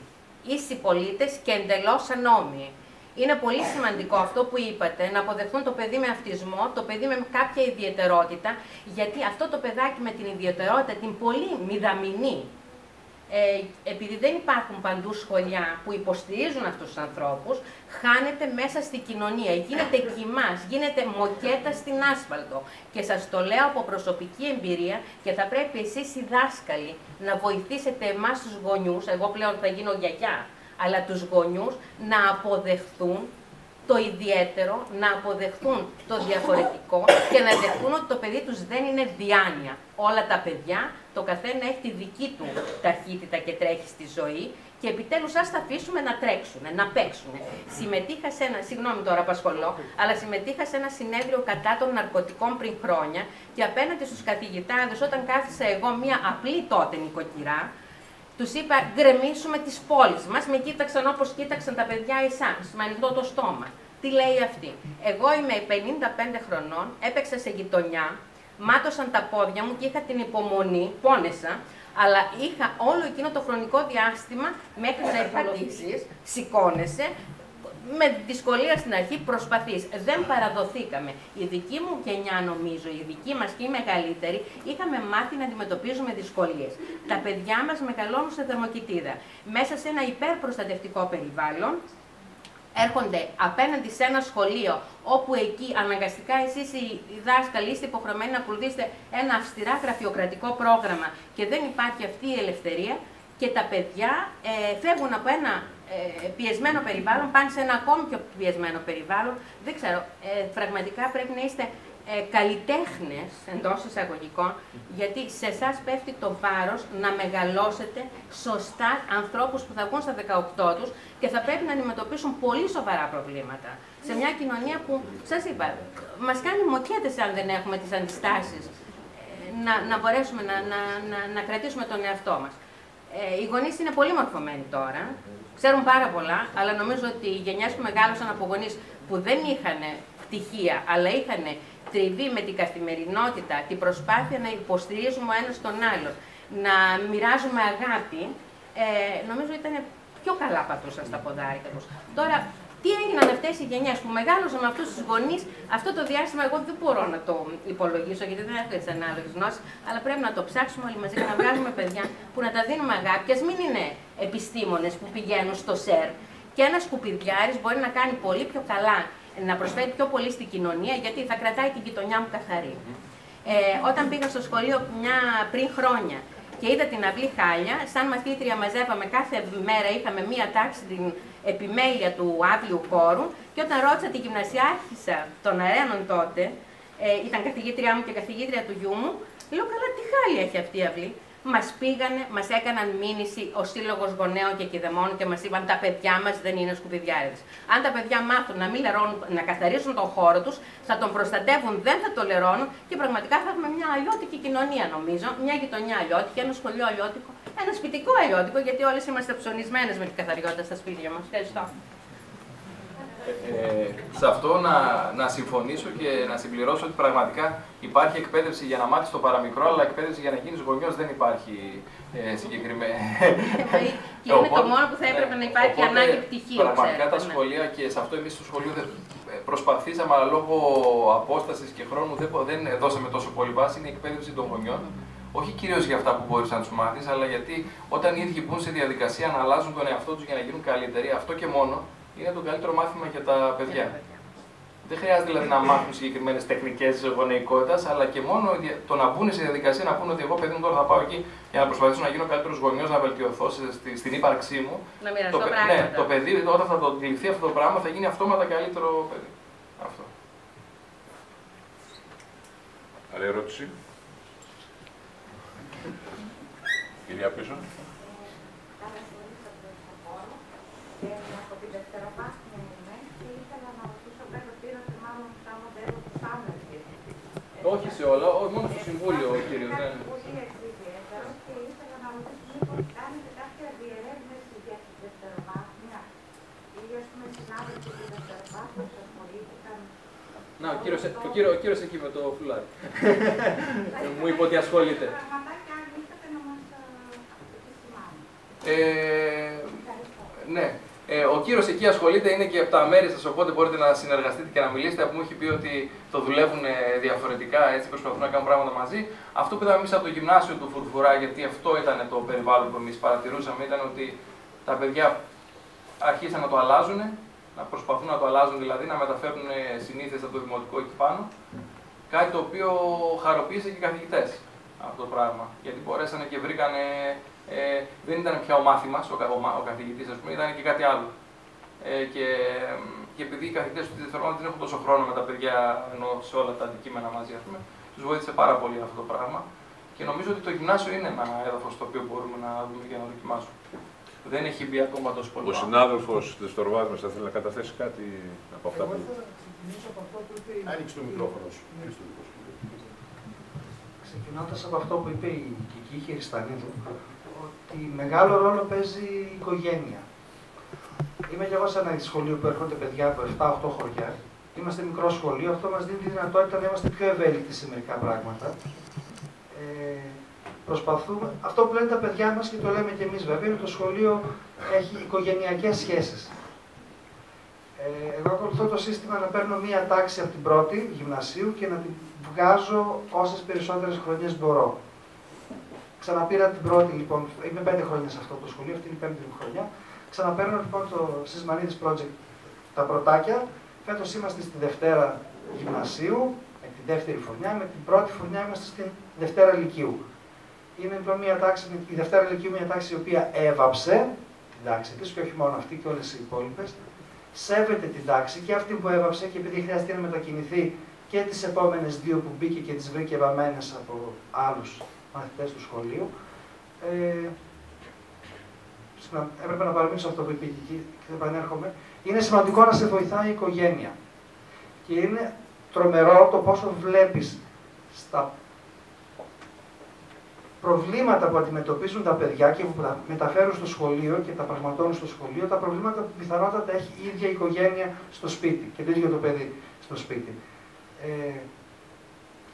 Ίσοι πολίτες και εντελώς ανώμοι. Είναι πολύ σημαντικό αυτό που είπατε, να αποδεχθούν το παιδί με αυτισμό, το παιδί με κάποια ιδιαιτερότητα, γιατί αυτό το παιδάκι με την ιδιαιτερότητα, την πολύ μηδαμινή, ε, επειδή δεν υπάρχουν παντού σχολιά που υποστηρίζουν αυτούς τους ανθρώπους, χάνεται μέσα στην κοινωνία, γίνεται κοιμάς, γίνεται μοκέτα στην άσφαλτο. Και σας το λέω από προσωπική εμπειρία και θα πρέπει εσείς οι δάσκαλοι να βοηθήσετε εμάς τους γονιούς, εγώ πλέον θα γίνω γιαγιά, αλλά τους γονιούς να αποδεχθούν το ιδιαίτερο, να αποδεχθούν το διαφορετικό και να δεχθούν ότι το παιδί τους δεν είναι διάνοια. Όλα τα παιδιά, το καθένα έχει τη δική του ταχύτητα και τρέχει στη ζωή και επιτέλους ας τα αφήσουμε να τρέξουν, να παίξουν. Συμμετείχα σε ένα, συγγνώμη τώρα απασχολώ, αλλά συμμετείχα σε ένα συνέδριο κατά των ναρκωτικών πριν χρόνια και απέναντι στους καθηγητάδες όταν κάθισα εγώ μία απλή τότε νοικοκυρά, τους είπα γκρεμίσουμε τις πόλεις μας. Με κοίταξαν όπως κοίταξαν τα παιδιά εσά, με ανοιχτό το στόμα. Τι λέει αυτή; Εγώ είμαι 55 χρονών, έπαιξα σε γειτονιά, μάτωσαν τα πόδια μου και είχα την υπομονή, πόνεσα, αλλά είχα όλο εκείνο το χρονικό διάστημα μέχρι να υπατήσει, σηκώνεσαι, με δυσκολία στην αρχή προσπαθείς. Δεν παραδοθήκαμε. Η δική μου γενιά νομίζω, η δική μας και η μεγαλύτερη, είχαμε μάθει να αντιμετωπίζουμε δυσκολίες. Τα παιδιά μας μεγαλώνουν σε θερμοκοιτίδα. Μέσα σε ένα υπερπροστατευτικό περιβάλλον, έρχονται απέναντι σε ένα σχολείο όπου εκεί αναγκαστικά εσείς οι δάσκαλοι είστε υποχρεωμένοι να ακολουθήσετε ένα αυστηρά γραφειοκρατικό πρόγραμμα και δεν υπάρχει αυτή η ελευθερία και τα παιδιά ε, φεύγουν από ένα ε, πιεσμένο περιβάλλον, πάνε σε ένα ακόμη πιο πιεσμένο περιβάλλον. Δεν ξέρω, ε, πραγματικά πρέπει να είστε ε, καλλιτέχνες εντός εισαγωγικών, γιατί σε εσάς πέφτει το βάρος να μεγαλώσετε σωστά ανθρώπους που θα βγουν στα 18 τους και θα πρέπει να αντιμετωπίσουν πολύ σοβαρά προβλήματα. Σε μια κοινωνία που, σας είπα, μας κάνει μοτιέτες αν δεν έχουμε τις αντιστάσεις ε, να, να μπορέσουμε να, να, να, να κρατήσουμε τον εαυτό μας. Ε, οι γονείς είναι πολύ μορφωμένοι τώρα, ξέρουν πάρα πολλά, αλλά νομίζω ότι οι γενιές που μεγάλωσαν από γονείς που δεν είχαν πτυχία, αλλά είχαν τριβή με την καθημερινότητα, την προσπάθεια να υποστηρίζουμε ο ένας τον άλλο, να μοιράζουμε αγάπη, ε, νομίζω ήταν πιο καλά πατούσαν στα ποδάρια του. Τώρα, τι έγιναν αυτές οι γενιές που μεγάλωσαν με αυτούς τους γονείς, αυτό το διάστημα εγώ δεν μπορώ να το υπολογίσω γιατί δεν έχω τι ανάλογες γνώσεις, αλλά πρέπει να το ψάξουμε όλοι μαζί και να βγάζουμε παιδιά που να τα δίνουμε αγάπη. Α μην είναι επιστήμονες που πηγαίνουν στο ΣΕΡ. Και ένας σκουπιδιάρης μπορεί να κάνει πολύ πιο καλά, να προσφέρει πιο πολύ στην κοινωνία, γιατί θα κρατάει την γειτονιά μου καθαρή. Ε, όταν πήγα στο σχολείο μια, πριν χρόνια και είδα την αυλή χάλια, σαν μαθήτρια μαζεύαμε κάθε μέρα, είχαμε μία τάξη την επιμέλεια του άπλιου χώρου και όταν ρώτησα τη γυμνασιάρχησα των αρένων τότε, ε, ήταν καθηγήτριά μου και καθηγήτρια του γιού μου, λέω καλά τι χάλια έχει αυτή η αυλή. Μας πήγανε, μας έκαναν μήνυση ο Σύλλογος Γονέων και Κηδεμών και μας είπαν τα παιδιά μας δεν είναι σκουπιδιάριδες. Αν τα παιδιά μάθουν να μην λερώνουν, να καθαρίσουν τον χώρο τους, θα τον προστατεύουν, δεν θα το λερώνουν και πραγματικά θα έχουμε μια αλλιώτικη κοινωνία νομίζω. Μια γειτονιά αλλιώτικη, ένα σχολείο αλλιώτικο, ένα σπιτικό αλλιώτικο, γιατί όλες είμαστε ψωνισμένες με την καθαριότητα στα σπίτια μας. Ευχαριστώ. Ε, σε αυτό να, να συμφωνήσω και να συμπληρώσω ότι πραγματικά υπάρχει εκπαίδευση για να μάθεις το παραμικρό, αλλά εκπαίδευση για να γίνεις γονιός δεν υπάρχει ε, συγκεκριμένη. και είναι το μόνο που θα έπρεπε να υπάρχει οπότε, ανάγκη πτυχίου. Πραγματικά τα ναι. σχολεία και σε αυτό εμείς στο σχολείο προσπαθήσαμε, αλλά λόγω απόστασης και χρόνου δεν, δεν δώσαμε τόσο πολύ βάση. Είναι η εκπαίδευση των γονιών. Όχι κυρίως για αυτά που μπορείς να τους μάθεις, αλλά γιατί όταν οι ίδιοι μπουν σε διαδικασία να αλλάζουν τον εαυτό τους για να γίνουν καλύτεροι, αυτό και μόνο είναι το καλύτερο μάθημα για τα παιδιά. Δεν χρειάζεται δηλαδή να μάθουν συγκεκριμένες τεχνικές γονεϊκότητας, αλλά και μόνο το να μπουν σε διαδικασία να πούνε ότι εγώ παιδί μου τώρα θα πάω εκεί για να προσπαθήσω να γίνω καλύτερος γονιός, να βελτιωθώ στη, στην ύπαρξή μου. Να μοιραστώ το, πράγματα. Ναι, το παιδί όταν θα το αντιληφθεί αυτό το πράγμα θα γίνει αυτόματα καλύτερο παιδί. Αυτό. Άλλη ερώτηση; Κυρία πίσω. Όχι σε όλα, όχι μόνο στο Συμβούλιο, ο κύριος. Ναι. Να, ο κύριος, ο, κύριος, ο κύριος εκεί με το φουλάρι. Μου είπε ότι ασχολείται. Ε, ναι, ε, ο κύριος εκεί ασχολείται, είναι και από τα μέρη σας, οπότε μπορείτε να συνεργαστείτε και να μιλήσετε. Που μου έχει πει ότι το δουλεύουν ε, διαφορετικά, έτσι προσπαθούν να κάνουν πράγματα μαζί. Αυτό που είδαμε εμείς από το γυμνάσιο του Φουρφουρά, γιατί αυτό ήταν το περιβάλλον που εμείς παρατηρούσαμε, ήταν ότι τα παιδιά αρχίσαν να το αλλάζουν, να προσπαθούν να το αλλάζουν, δηλαδή να μεταφέρουν ε, συνήθειες από το δημοτικό εκεί πάνω. Κάτι το οποίο χαροποίησε και οι καθηγητές αυτό το πράγμα. Γιατί μπορέσανε και βρήκανε ε, δεν ήταν πια ο μάθημας, ο, ο, ο καθηγητής, ας πούμε, ήταν και κάτι άλλο. Ε, και, και επειδή οι καθηγητές του δευτερόλεπτα δεν έχουν τόσο χρόνο με τα παιδιά ενώ σε όλα τα αντικείμενα μαζί, ας πούμε, τους βοήθησε πάρα πολύ αυτό το πράγμα. Και νομίζω ότι το γυμνάσιο είναι ένα έδαφος το οποίο μπορούμε να δούμε και να δοκιμάσουμε. Δεν έχει μπει ακόμα τόσο πολύ. Ο συνάδελφος της Τορβάδη μα θα θέλει να καταθέσει κάτι από αυτά που. Άνοιξε το μικρόφωνο σου. Ξεκινώντας από αυτό που είπε η Κική Χειριστανίδου, ότι μεγάλο ρόλο παίζει η οικογένεια. Είμαι και εγώ σε ένα σχολείο που έρχονται παιδιά από 7-8 χωριά. Είμαστε μικρό σχολείο, αυτό μας δίνει τη δυνατότητα να είμαστε πιο ευέλικτοι σε μερικά πράγματα. Ε, προσπαθούμε, αυτό που λένε τα παιδιά μας και το λέμε και εμείς βέβαια, είναι το σχολείο έχει οικογενειακές σχέσεις. Ε, εγώ ακολουθώ το σύστημα να παίρνω μία τάξη από την πρώτη γυμνασίου και να την βγάζω όσες περισσότερες χρονιές μπορώ. Ξαναπήρα την πρώτη, λοιπόν, είμαι πέντε χρόνια σε αυτό το σχολείο, αυτή είναι η πέμπτη μου χρονιά. Ξαναπαίρνω λοιπόν το Σισμανίδης Project τα πρωτάκια. Φέτος είμαστε στη Δευτέρα Γυμνασίου, με τη δεύτερη χρονιά, με την πρώτη χρονιά είμαστε στην Δευτέρα Λυκείου. Είναι λοιπόν μια τάξη, η Δευτέρα Λυκείου μια τάξη η οποία έβαψε την τάξη της και όχι μόνο αυτή και όλες οι υπόλοιπες. Σέβεται την τάξη και αυτή που έβαψε και επειδή χρειάζεται να μετακινηθεί και τις επόμενες δύο που μπήκε και τις βρήκε βαμμένες από άλλους μαθητές του σχολείου. Ε, έπρεπε να παραμείνω αυτό που είπε και επανέρχομαι. Είναι σημαντικό να σε βοηθάει η οικογένεια. Και είναι τρομερό το πόσο βλέπεις στα προβλήματα που αντιμετωπίζουν τα παιδιά και που τα μεταφέρουν στο σχολείο και τα πραγματώνουν στο σχολείο, τα προβλήματα που πιθανότατα έχει η ίδια η οικογένεια στο σπίτι και το ίδιο το παιδί στο σπίτι. Ε,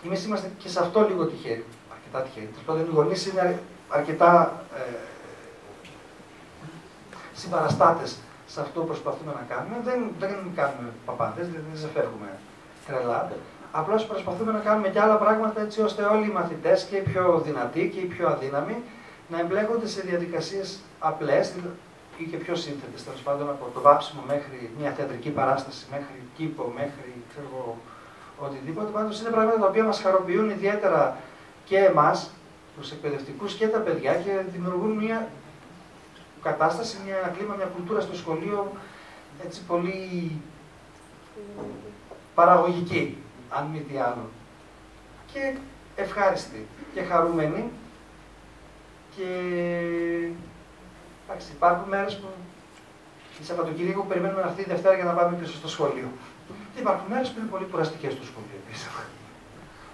Εμείς είμαστε και σε αυτό λίγο τυχαίρι αρκετά τυχεροί. Τέλος πάντων, οι γονείς είναι αρκετά ε, συμπαραστάτες σε αυτό που προσπαθούμε να κάνουμε. Δεν, δεν κάνουμε παπάδες, δεν, δεν φεύγουμε τρελά. Απλώς προσπαθούμε να κάνουμε και άλλα πράγματα έτσι ώστε όλοι οι μαθητές και οι πιο δυνατοί και οι πιο αδύναμοι να εμπλέκονται σε διαδικασίες απλές ή και πιο σύνθετες, τέλος πάντων από το βάψιμο μέχρι μια θεατρική παράσταση, μέχρι κήπο, μέχρι ξέρω, οτιδήποτε. Πάντως είναι πράγματα τα οποία μας χαροποιούν ιδιαίτερα και εμάς, τους εκπαιδευτικούς και τα παιδιά και δημιουργούν μια κατάσταση, μια κλίμα, μια κουλτούρα στο σχολείο έτσι πολύ παραγωγική, αν μη τι άλλο. Και ευχάριστη και χαρούμενη και εντάξει, υπάρχουν μέρες που η Σαββατοκύριακο που περιμένουμε να έρθει η Δευτέρα για να πάμε πίσω στο σχολείο. Και υπάρχουν μέρες που είναι πολύ κουραστικές στο σχολείο επίσης.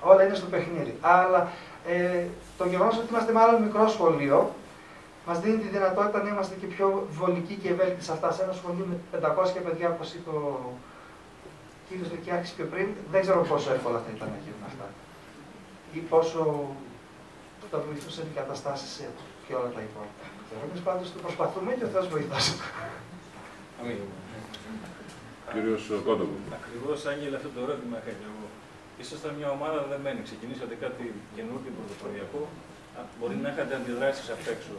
Όλα είναι στο παιχνίδι. Αλλά ε, το γεγονός ότι είμαστε μάλλον μικρό σχολείο μας δίνει τη δυνατότητα να είμαστε και πιο βολικοί και ευέλικτοι σε αυτά. Σε ένα σχολείο με 500 παιδιά, όπως είπε ο κύριος Δεκιάκη πιο πριν, δεν ξέρω πόσο εύκολα θα ήταν να γίνουν αυτά. Ή πόσο θα βοηθούσαν οι καταστάσεις και όλα τα υπόλοιπα. Εμείς πάντως το προσπαθούμε και ο Θεός βοηθάς. Κύριος Κόντοβο. Ακριβώς, Άγγελ, αυτό το ερώτημα είχα και εγώ. Ήσασταν μια ομάδα δεμένη. Ξεκινήσατε κάτι καινούργιο πρωτοποριακό. Μπορεί να είχατε αντιδράσεις απ' έξω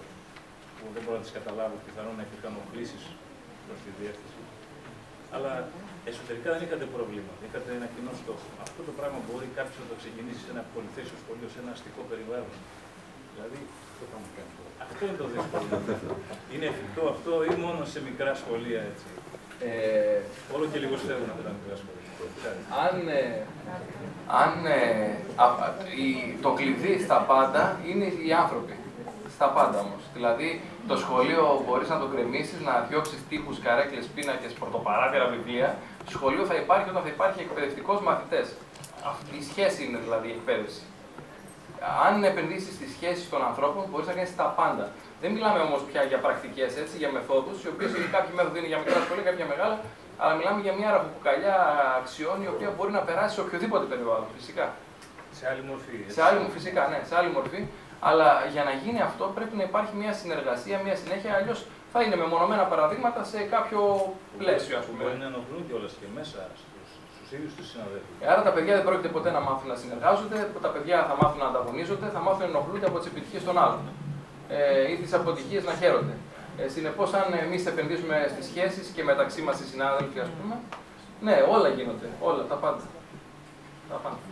που δεν μπορώ να τις καταλάβω. Πιθανόν να υπήρχαν οχλήσεις προς τη διεύθυνση. Αλλά εσωτερικά δεν είχατε πρόβλημα. Είχατε ένα κοινό στόχο. Αυτό το πράγμα μπορεί κάποιος να το ξεκινήσει σε ένα πολυθέσιο σχολείο, σε ένα αστικό περιβάλλον. Δηλαδή, αυτό είναι το δύσκολο. είναι εφικτό αυτό ή μόνο σε μικρά σχολεία έτσι; Ε, Όλο και λίγο στέλνουν αυτά τα μικρά σχολεία. Αν, ε, αν ε, το κλειδί στα πάντα είναι οι άνθρωποι. Στα πάντα όμως. Δηλαδή, το σχολείο μπορείς να το κρεμίσεις, να διώξεις τείχου, καρέκλες, πίνακες, πρωτοπαράθυρα, βιβλία. Το σχολείο θα υπάρχει όταν θα υπάρχει εκπαιδευτικός μαθητές. Αυτή η σχέση είναι δηλαδή η εκπαίδευση. Αν επενδύσεις στις σχέσεις των ανθρώπων, μπορείς να κάνει τα πάντα. Δεν μιλάμε όμως πια για πρακτικές έτσι, για μεθόδους, οι οποίες κάποιοι μέθοδοι είναι για μικρά σχολεία, κάποια μεγάλα, αλλά μιλάμε για μια ραχοκουκαλιά αξιών η οποία μπορεί να περάσει σε οποιοδήποτε περιβάλλον, φυσικά. Σε άλλη μορφή. Έτσι. Σε άλλη, φυσικά, ναι, σε άλλη μορφή. Αλλά για να γίνει αυτό πρέπει να υπάρχει μια συνεργασία, μια συνέχεια. Αλλιώς θα είναι μεμονωμένα παραδείγματα σε κάποιο πλαίσιο, ας πούμε. Μπορεί να ενοχλούν κιόλα και μέσα στους ίδιους τους συναδέλφους. Άρα τα παιδιά δεν πρόκειται ποτέ να μάθουν να συνεργάζονται, τα παιδιά θα μάθουν να ανταγωνίζονται, θα μάθουν να ενοχλούνται από τις επιτυχίες των άλλων ε, ή τι αποτυχίες να χαίρονται. Ε, Συνεπώς, αν εμείς επενδύσουμε στις σχέσεις και μεταξύ μας οι συνάδελφοι, ας πούμε, ναι, όλα γίνονται. Όλα, τα πάντα. Τα πάντα.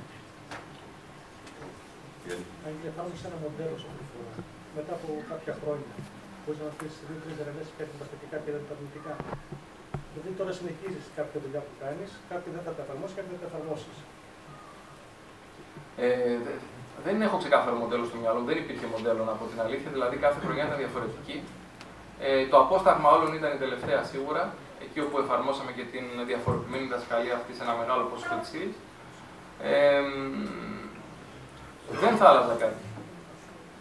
Αν και πάνω σε ένα μοντέλο σε αυτή τη φορά, μετά από κάποια χρόνια, μπορείς να πεις δύο-τρει γραμμέ πέφτουν τα θετικά και δεν τα αρνητικά. Δηλαδή τώρα συνεχίζεις κάποια δουλειά που κάνεις, κάποια δεν θα τα εφαρμόσεις, κάποια δεν θα τα εφαρμόσεις. Ε, δεν έχω ξεκάθαρο μοντέλο στο μυαλό, δεν υπήρχε μοντέλο από την αλήθεια, δηλαδή κάθε χρονιά ήταν διαφορετική. Ε, το απόσταγμα όλων ήταν η τελευταία σίγουρα, εκεί όπου εφαρμόσαμε και την διαφορετική διδασκαλία αυτή σε ένα μεγάλο ποσοστό της ε, δεν θα άλλαζα κάτι.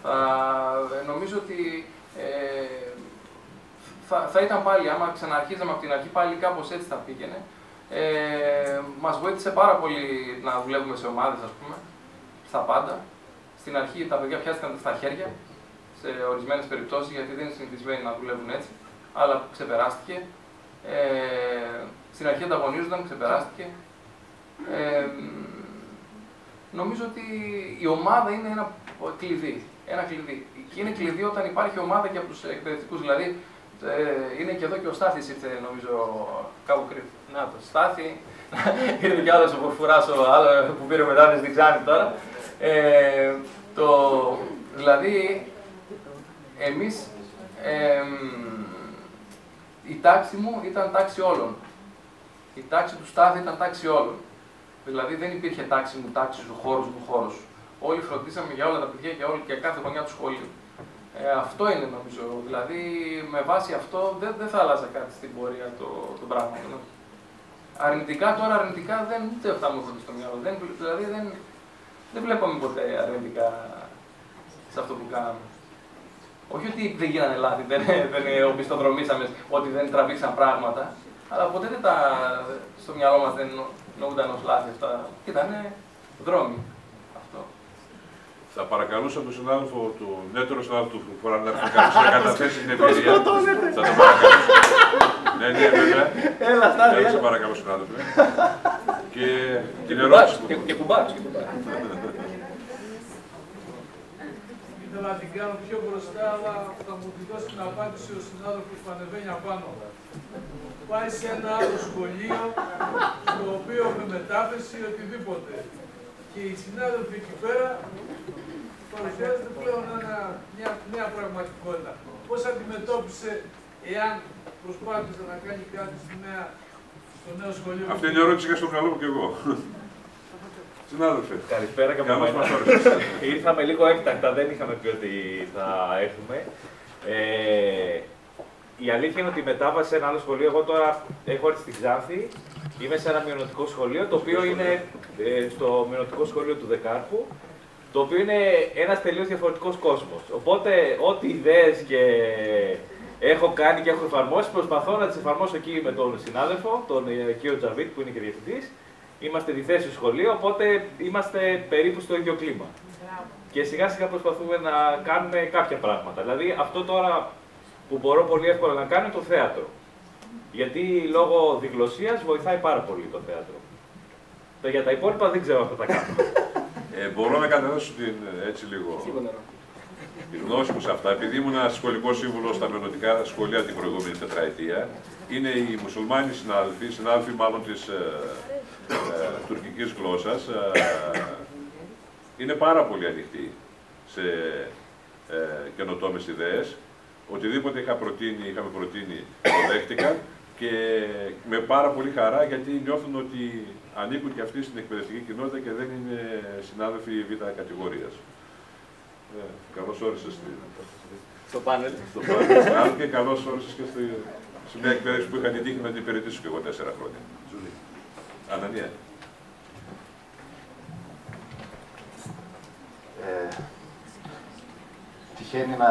Θα, νομίζω ότι ε, θα, θα ήταν πάλι, άμα ξαναρχίζαμε από την αρχή, πάλι κάπως έτσι θα πήγαινε. Ε, μας βοήθησε πάρα πολύ να δουλεύουμε σε ομάδες, ας πούμε, στα πάντα. Στην αρχή τα παιδιά πιάστηκαν στα χέρια, σε ορισμένες περιπτώσεις, γιατί δεν είναι συνηθισμένοι να δουλεύουν έτσι, αλλά ξεπεράστηκε. Ε, στην αρχή ανταγωνίζονταν, ξεπεράστηκε. Ε, νομίζω ότι η ομάδα είναι ένα κλειδί. Ένα κλειδί. Και είναι κλειδί όταν υπάρχει ομάδα και από τους εκπαιδευτικούς. Δηλαδή, ε, είναι και εδώ και ο Στάθης ήρθε, νομίζω, κάπου κρύβει. Να το, Στάθη. ήρθε κι άλλος ο Πορφουρά, ο άλλο που πήρε μετά τη Διξάνη τώρα. Ε, το, δηλαδή, εμείς, η τάξη μου ήταν τάξη όλων. Η τάξη του Στάθη ήταν τάξη όλων. Δηλαδή δεν υπήρχε τάξη μου, τάξη σου, χώρος μου, χώρος σου. Όλοι φροντίσαμε για όλα τα παιδιά και, όλη, και κάθε χρονιά του σχολείου. Ε, αυτό είναι νομίζω. Δηλαδή με βάση αυτό δεν, δεν θα άλλαζα κάτι στην πορεία των το πράγματων. Αρνητικά τώρα, αρνητικά δεν, δεν αυτά μου στο μυαλό. Δεν, δηλαδή δεν, δεν βλέπαμε ποτέ αρνητικά σε αυτό που κάναμε. Όχι ότι δεν γίνανε λάθη, δεν, δεν οπισθοδρομήσαμε, ότι δεν τραβήξαν πράγματα, αλλά ποτέ δεν τα, στο μυαλό μας δεν νοούνταν ως λάθη αυτά. Ήταν δρόμοι. Αυτό. Θα παρακαλούσα τον συνάδελφο του νέτερο συνάδελφο του Φορά να έρθει να καταθέσει την εμπειρία. Θα τον παρακαλούσα. ναι, ναι, βέβαια. Έλα, στάδι, Έλα, σε έλα. παρακαλώ, συνάδελφε. Και την ερώτηση που... Και, και κουμπάρος, και κουμπάρος. Ήθελα να την κάνω πιο μπροστά, αλλά θα μου τη δώσει την απάντηση ο συνάδελφος που ανεβαίνει απάνω. Πάει σε ένα άλλο σχολείο, στο οποίο με μετάθεση οτιδήποτε. Και οι συνάδελφοι εκεί πέρα παρουσιάζεται πλέον ένα, μια νέα πραγματικότητα. Πώς αντιμετώπισε, εάν προσπάθησε να κάνει κάτι στη νέα, στο νέο σχολείο; Αυτή είναι η ερώτηση και στο μυαλό μου κι εγώ. Συνάδελφε. Καλησπέρα και από Καλώς μένα. μας όρισες. Ήρθαμε λίγο έκτακτα, δεν είχαμε πει ότι θα έρθουμε. Ε, η αλήθεια είναι ότι η μετάβαση σε ένα άλλο σχολείο, εγώ τώρα έχω έρθει στην Ξάνθη, είμαι σε ένα μειονοτικό σχολείο, το οποίο είναι ε, στο μειονοτικό σχολείο του Δεκάρχου, το οποίο είναι ένας τελείως διαφορετικός κόσμος. Οπότε, ό,τι ιδέες και έχω κάνει και έχω εφαρμόσει, προσπαθώ να τις εφαρμόσω εκεί με τον συνάδελφο, τον ε, κύριο Τζαβίτ, που είναι και διευθυντής. Είμαστε διθέσει σχολείο, οπότε είμαστε περίπου στο ίδιο κλίμα. Και σιγά σιγά προσπαθούμε να κάνουμε κάποια πράγματα. Δηλαδή, αυτό τώρα που μπορώ πολύ εύκολα να κάνω είναι το θέατρο. Γιατί λόγω διγλωσίας βοηθάει πάρα πολύ το θέατρο. Τα- Για τα υπόλοιπα δεν ξέρω αν θα τα κάνω. Ε, μπορώ να καταθέσω την, έτσι λίγο τη γνώση μου σε αυτά. Επειδή ήμουν σχολικός σύμβουλος στα μενοτικά σχολεία την προηγούμενη τετραετία, είναι οι μουσουλμάνοι συνάδελφοι, συνάδελφοι μάλλον της ε, ε, τουρκικής γλώσσας, ε, είναι πάρα πολύ ανοιχτοί σε ε, καινοτόμες ιδέες. Οτιδήποτε είχα προτείνει, είχαμε προτείνει, το δέχτηκαν και με πάρα πολύ χαρά γιατί νιώθουν ότι ανήκουν και αυτοί στην εκπαιδευτική κοινότητα και δεν είναι συνάδελφοι β' κατηγορίας. Ε, καλώς όρισες στη, Στο πάνελ. στο πάνελ και καλώς όρισες και στη, σε μια εκπαίδευση που είχα την τύχη να την υπηρετήσω και εγώ τέσσερα χρόνια. Ανανία. Ε, τυχαίνει να,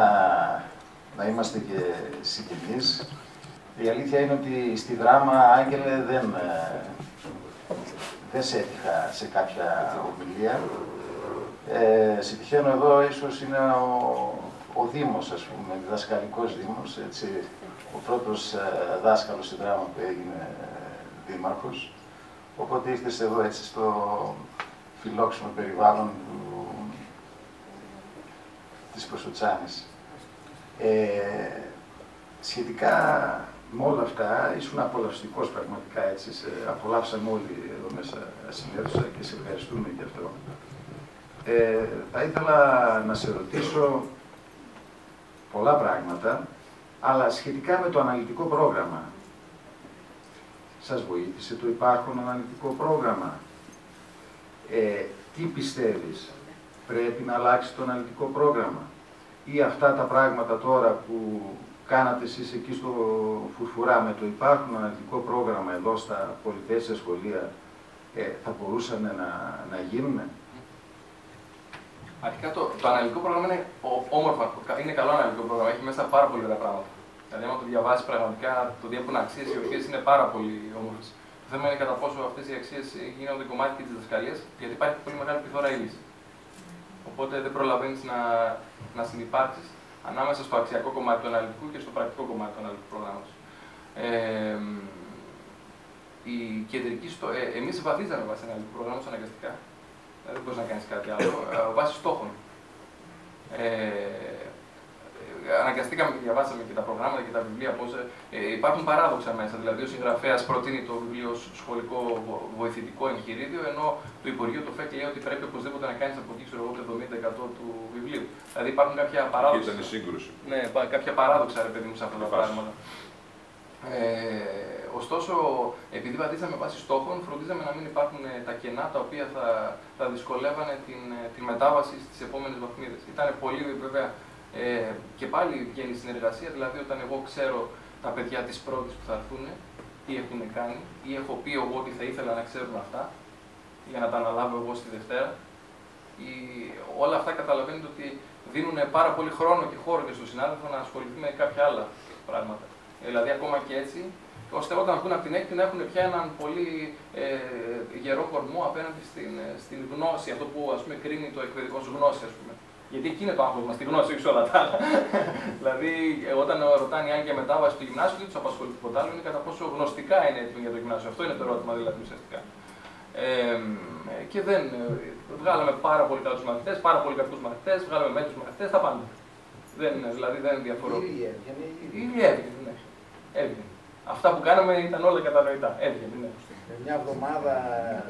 να είμαστε και συγγενείς. Η αλήθεια είναι ότι στη δράμα, Άγγελε, δεν, ε, δεν σε έτυχα σε κάποια ομιλία. Ε, σε τυχαίνω εδώ, ίσως είναι ο, ο Δήμος, ας πούμε, διδασκαλικός Δήμος, έτσι, ο πρώτος ε, δάσκαλος στη δράμα που έγινε ε, δήμαρχος. Οπότε ήρθες εδώ έτσι στο φιλόξενο περιβάλλον του, της Κοσοτσάνης. Ε, σχετικά με όλα αυτά, ήσουν απολαυστικός πραγματικά έτσι, σε, απολαύσαμε όλοι εδώ μέσα στην αίθουσα και σε ευχαριστούμε γι' αυτό. Ε, θα ήθελα να σε ρωτήσω πολλά πράγματα, αλλά σχετικά με το αναλυτικό πρόγραμμα. Σας βοήθησε το υπάρχον αναλυτικό πρόγραμμα. Ε, τι πιστεύεις, πρέπει να αλλάξεις το αναλυτικό πρόγραμμα ή αυτά τα πράγματα τώρα που κάνατε εσείς εκεί στο Φουρφουρά με το υπάρχον αναλυτικό πρόγραμμα εδώ στα πολυθέσια σχολεία ε, θα μπορούσαν να, να γίνουν. Αρχικά το, το αναλυτικό πρόγραμμα είναι ο- όμορφο, είναι καλό αναλυτικό πρόγραμμα, έχει μέσα πάρα πολύ ωραία πράγματα. Δηλαδή, άμα το διαβάσει πραγματικά, το διέπουν αξίες οι οποίες είναι πάρα πολύ όμορφες. Το θέμα είναι κατά πόσο αυτές οι αξίες γίνονται κομμάτι και της διδασκαλία, γιατί υπάρχει πολύ μεγάλη πληθώρα ύλης. Οπότε δεν προλαβαίνεις να, να συνεπάρξεις ανάμεσα στο αξιακό κομμάτι του αναλυτικού και στο πρακτικό κομμάτι του αναλυτικού προγράμματος. Ε, η κεντρική στο, ε, εμείς βαθίζαμε βάσει αναλυτικού προγράμματος αναγκαστικά. Ε, δεν μπορείς να κάνεις κάτι άλλο. Ε, βάσει στόχων. Ε, ε, αναγκαστήκαμε και διαβάσαμε και τα προγράμματα και τα βιβλία πώς ε, ε, υπάρχουν παράδοξα μέσα. Δηλαδή, ο συγγραφέας προτείνει το βιβλίο ως σχολικό βο- βοηθητικό εγχειρίδιο, ενώ το Υπουργείο του ΦΕΚ λέει ότι πρέπει οπωσδήποτε να κάνεις από εκεί ξέρω εγώ, το 70% του βιβλίου. Δηλαδή, υπάρχουν κάποια Εκεί παράδοξα. ήταν η σύγκρουση. Ναι, πα- κάποια παράδοξα ρε παιδί μου σε αυτά τα Φάση. πράγματα. Ε, ωστόσο, επειδή πατήσαμε βάσει στόχων, φροντίζαμε να μην υπάρχουν ε, τα κενά τα οποία θα, θα δυσκολεύανε την, ε, τη μετάβαση στις επόμενες βαθμίδες. Ήταν πολύ βέβαια ε, και πάλι βγαίνει η συνεργασία, δηλαδή όταν εγώ ξέρω τα παιδιά της πρώτης που θα έρθουν, τι έχουν κάνει, ή έχω πει εγώ ότι θα ήθελα να ξέρουν αυτά, για να τα αναλάβω εγώ στη Δευτέρα. Η, όλα αυτά καταλαβαίνετε ότι δίνουν πάρα πολύ χρόνο και χώρο και στον συνάδελφο να ασχοληθεί με κάποια άλλα πράγματα. Ε, Δηλαδή, ακόμα και έτσι, ώστε όταν βγουν από την έκτη να έχουν πια έναν πολύ ε, γερό κορμό απέναντι στην, ε, στην γνώση, αυτό που ας πούμε κρίνει το εκπαιδικό σου γνώση, ας πούμε. Γιατί εκεί είναι το άγχος μας, τη γνώση, όχι σε όλα τα άλλα. δηλαδή, ε, όταν ρωτάνε οι άλλοι για μετάβαση του γυμνάσιου, δεν τους απασχολεί τίποτα άλλο, είναι κατά πόσο γνωστικά είναι έτοιμοι για το γυμνάσιο. Αυτό είναι το ερώτημα δηλαδή ουσιαστικά. Ε, και δεν. Βγάλαμε πάρα πολύ καλού μαθητές, πάρα πολύ κακούς μαθητές, βγάλαμε μέτρους μαθητές, τα πάντα. Δεν, δηλαδή δεν διαφορώ. Η Ήδη έβγαινε, ναι. Έβγαινε. Αυτά που κάναμε ήταν όλα κατανοητά. Έβγαινε, ναι. Μια εβδομάδα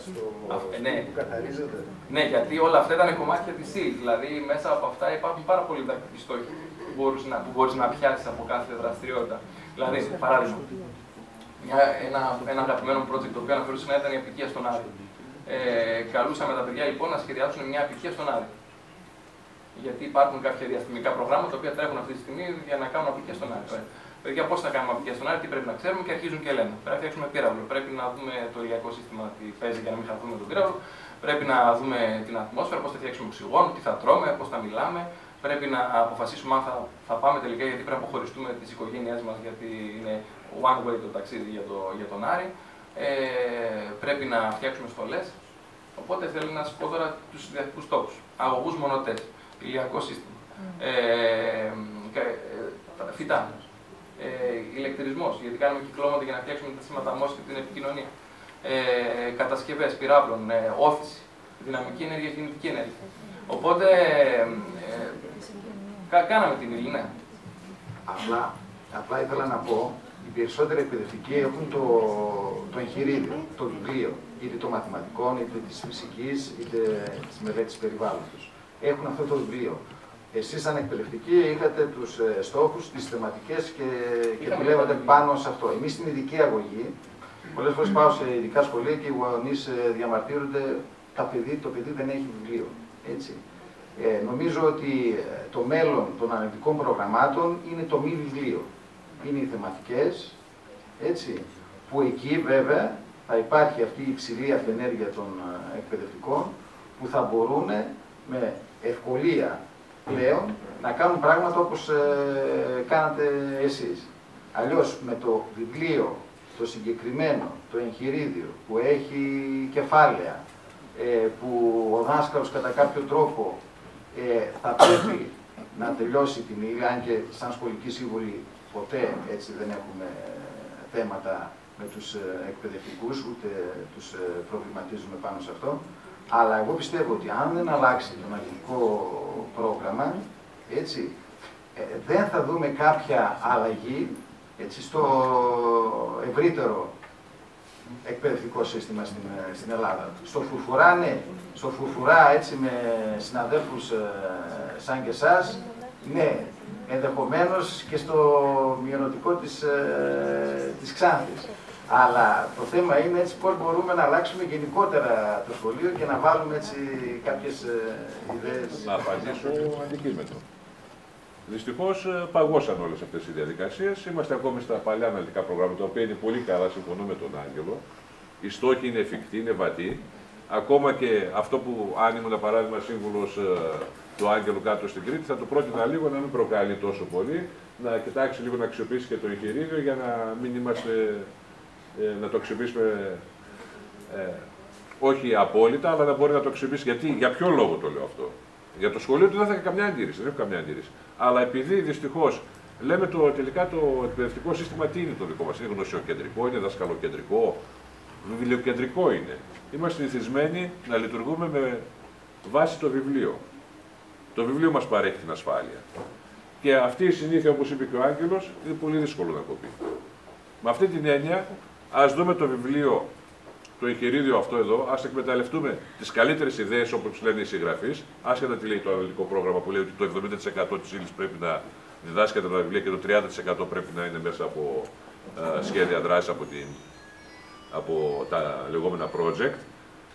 στο Α, ναι. που καθαρίζεται. Ναι, γιατί όλα αυτά ήταν κομμάτια της ύλη. Δηλαδή μέσα από αυτά υπάρχουν πάρα πολλοί διδακτικοί στόχοι που μπορείς να, που μπορείς να πιάσεις από κάθε δραστηριότητα. Δηλαδή, παράδειγμα, μια, ένα, ένα αγαπημένο project το οποίο αναφέρω να ήταν η απικία στον Άρη. Ε, καλούσαμε τα παιδιά λοιπόν να σχεδιάσουν μια απικία στον Άρη. Γιατί υπάρχουν κάποια διαστημικά προγράμματα τα οποία τρέχουν αυτή τη στιγμή για να κάνουν απικία στον Άρη. Ωραία. Παιδιά, πώς θα κάνουμε απικία στον Άρη, τι πρέπει να ξέρουμε και αρχίζουν και λένε. Πρέπει να φτιάξουμε πύραυλο. Πρέπει να δούμε το ηλιακό σύστημα τι παίζει για να μην χαθούμε τον πύραυλο. Πρέπει να δούμε την ατμόσφαιρα, πώς θα φτιάξουμε οξυγόνο, τι θα τρώμε, πώς θα μιλάμε. Πρέπει να αποφασίσουμε αν θα, θα πάμε τελικά γιατί πρέπει να αποχωριστούμε τι οικογένειέ μας γιατί είναι one way το ταξίδι για, το, για τον Άρη. Ε, πρέπει να φτιάξουμε στολές. Οπότε θέλω να σας πω τώρα τους διδακτικού στόχου. Αγωγούς μονοτές, ηλιακό σύστημα. Ε, ε, φυτά. Ε, ηλεκτρισμός, γιατί κάνουμε κυκλώματα για να φτιάξουμε τα σήματα μόσχη και την επικοινωνία. Ε, Κατασκευές πυράβλων, ε, όθηση, δυναμική ενέργεια, κινητική ενέργεια. Οπότε ε, κα, κάναμε την ύλη, ναι. Απλά, απλά ήθελα να πω, οι περισσότεροι εκπαιδευτικοί έχουν το, το εγχειρίδιο, το βιβλίο, είτε των μαθηματικών, είτε της φυσικής, είτε της μελέτης περιβάλλοντος. Έχουν αυτό το βιβλίο. Εσείς σαν εκπαιδευτικοί είχατε τους ε, στόχους, τις θεματικές και, και Είχαμε δουλεύατε το- πάνω σε αυτό. Εμείς στην ειδική αγωγή, πολλές φορές πάω σε ειδικά σχολεία και οι γονείς ε, διαμαρτύρονται τα παιδί, το παιδί δεν έχει βιβλίο. Έτσι. Ε, νομίζω ότι ε, το μέλλον των αναλυτικών προγραμμάτων είναι το μη βιβλίο. Είναι οι θεματικές, έτσι, που εκεί βέβαια θα υπάρχει αυτή η υψηλή αυτενέργεια των ε, εκπαιδευτικών που θα μπορούν με ευκολία πλέον να κάνουν πράγματα όπως ε, κάνατε εσείς. Αλλιώς με το βιβλίο, το συγκεκριμένο, το εγχειρίδιο που έχει κεφάλαια, ε, που ο δάσκαλος κατά κάποιο τρόπο ε, θα πρέπει να τελειώσει την ύλη, αν και σαν σχολική σύμβουλη ποτέ έτσι δεν έχουμε ε, θέματα με τους ε, εκπαιδευτικούς, ούτε τους ε, προβληματίζουμε πάνω σε αυτό. Αλλά εγώ πιστεύω ότι αν δεν αλλάξει το μαγικό πρόγραμμα, έτσι, ε, δεν θα δούμε κάποια αλλαγή έτσι, στο ευρύτερο εκπαιδευτικό σύστημα στην, ε, στην Ελλάδα. Στο φουρφουρά, ναι, στο φουρφουρά έτσι με συναδέλφους ε, σαν και εσάς, ναι, ενδεχομένως και στο μειονοτικό της, ε, της Ξάνθης. Αλλά το θέμα είναι έτσι πώς μπορούμε να αλλάξουμε γενικότερα το σχολείο και να βάλουμε έτσι κάποιες ε, ιδέες. Να απαντήσω αντικείμενο. Δυστυχώς παγώσαν όλες αυτές οι διαδικασίες. Είμαστε ακόμη στα παλιά αναλυτικά προγράμματα, τα οποία είναι πολύ καλά, συμφωνώ με τον Άγγελο. Οι στόχοι είναι εφικτοί, είναι βατοί. Ακόμα και αυτό που αν ήμουν παράδειγμα σύμβουλος του Άγγελου κάτω στην Κρήτη, θα το πρότεινα λίγο να μην προκαλεί τόσο πολύ, να κοιτάξει λίγο να αξιοποιήσει και το εγχειρίδιο για να μην είμαστε, ε, να το αξιοποιήσουμε ε, όχι απόλυτα, αλλά να μπορεί να το αξιοποιήσει. Γιατί, για ποιο λόγο το λέω αυτό; Για το σχολείο του δεν θα είχα καμιά αντίρρηση, δεν έχω καμιά αντίρρηση. Αλλά επειδή δυστυχώς λέμε το, τελικά το εκπαιδευτικό σύστημα τι είναι το δικό μας, είναι γνωσιοκεντρικό, είναι δασκαλοκεντρικό, βιβλιοκεντρικό είναι. Είμαστε συνηθισμένοι να λειτουργούμε με βάση το βιβλίο. Το βιβλίο μας παρέχει την ασφάλεια. Και αυτή η συνήθεια, όπως είπε και ο Άγγελος, είναι πολύ δύσκολο να κοπεί. Με αυτή την έννοια, ας δούμε το βιβλίο το εγχειρίδιο αυτό εδώ, ας εκμεταλλευτούμε τις καλύτερες ιδέες όπως λένε οι συγγραφείς, άσχετα τι λέει το αναλυτικό πρόγραμμα που λέει ότι το 70% της ύλης πρέπει να διδάσκεται από τα βιβλία και το 30% πρέπει να είναι μέσα από ε, σχέδια δράσης από, την, από τα λεγόμενα project.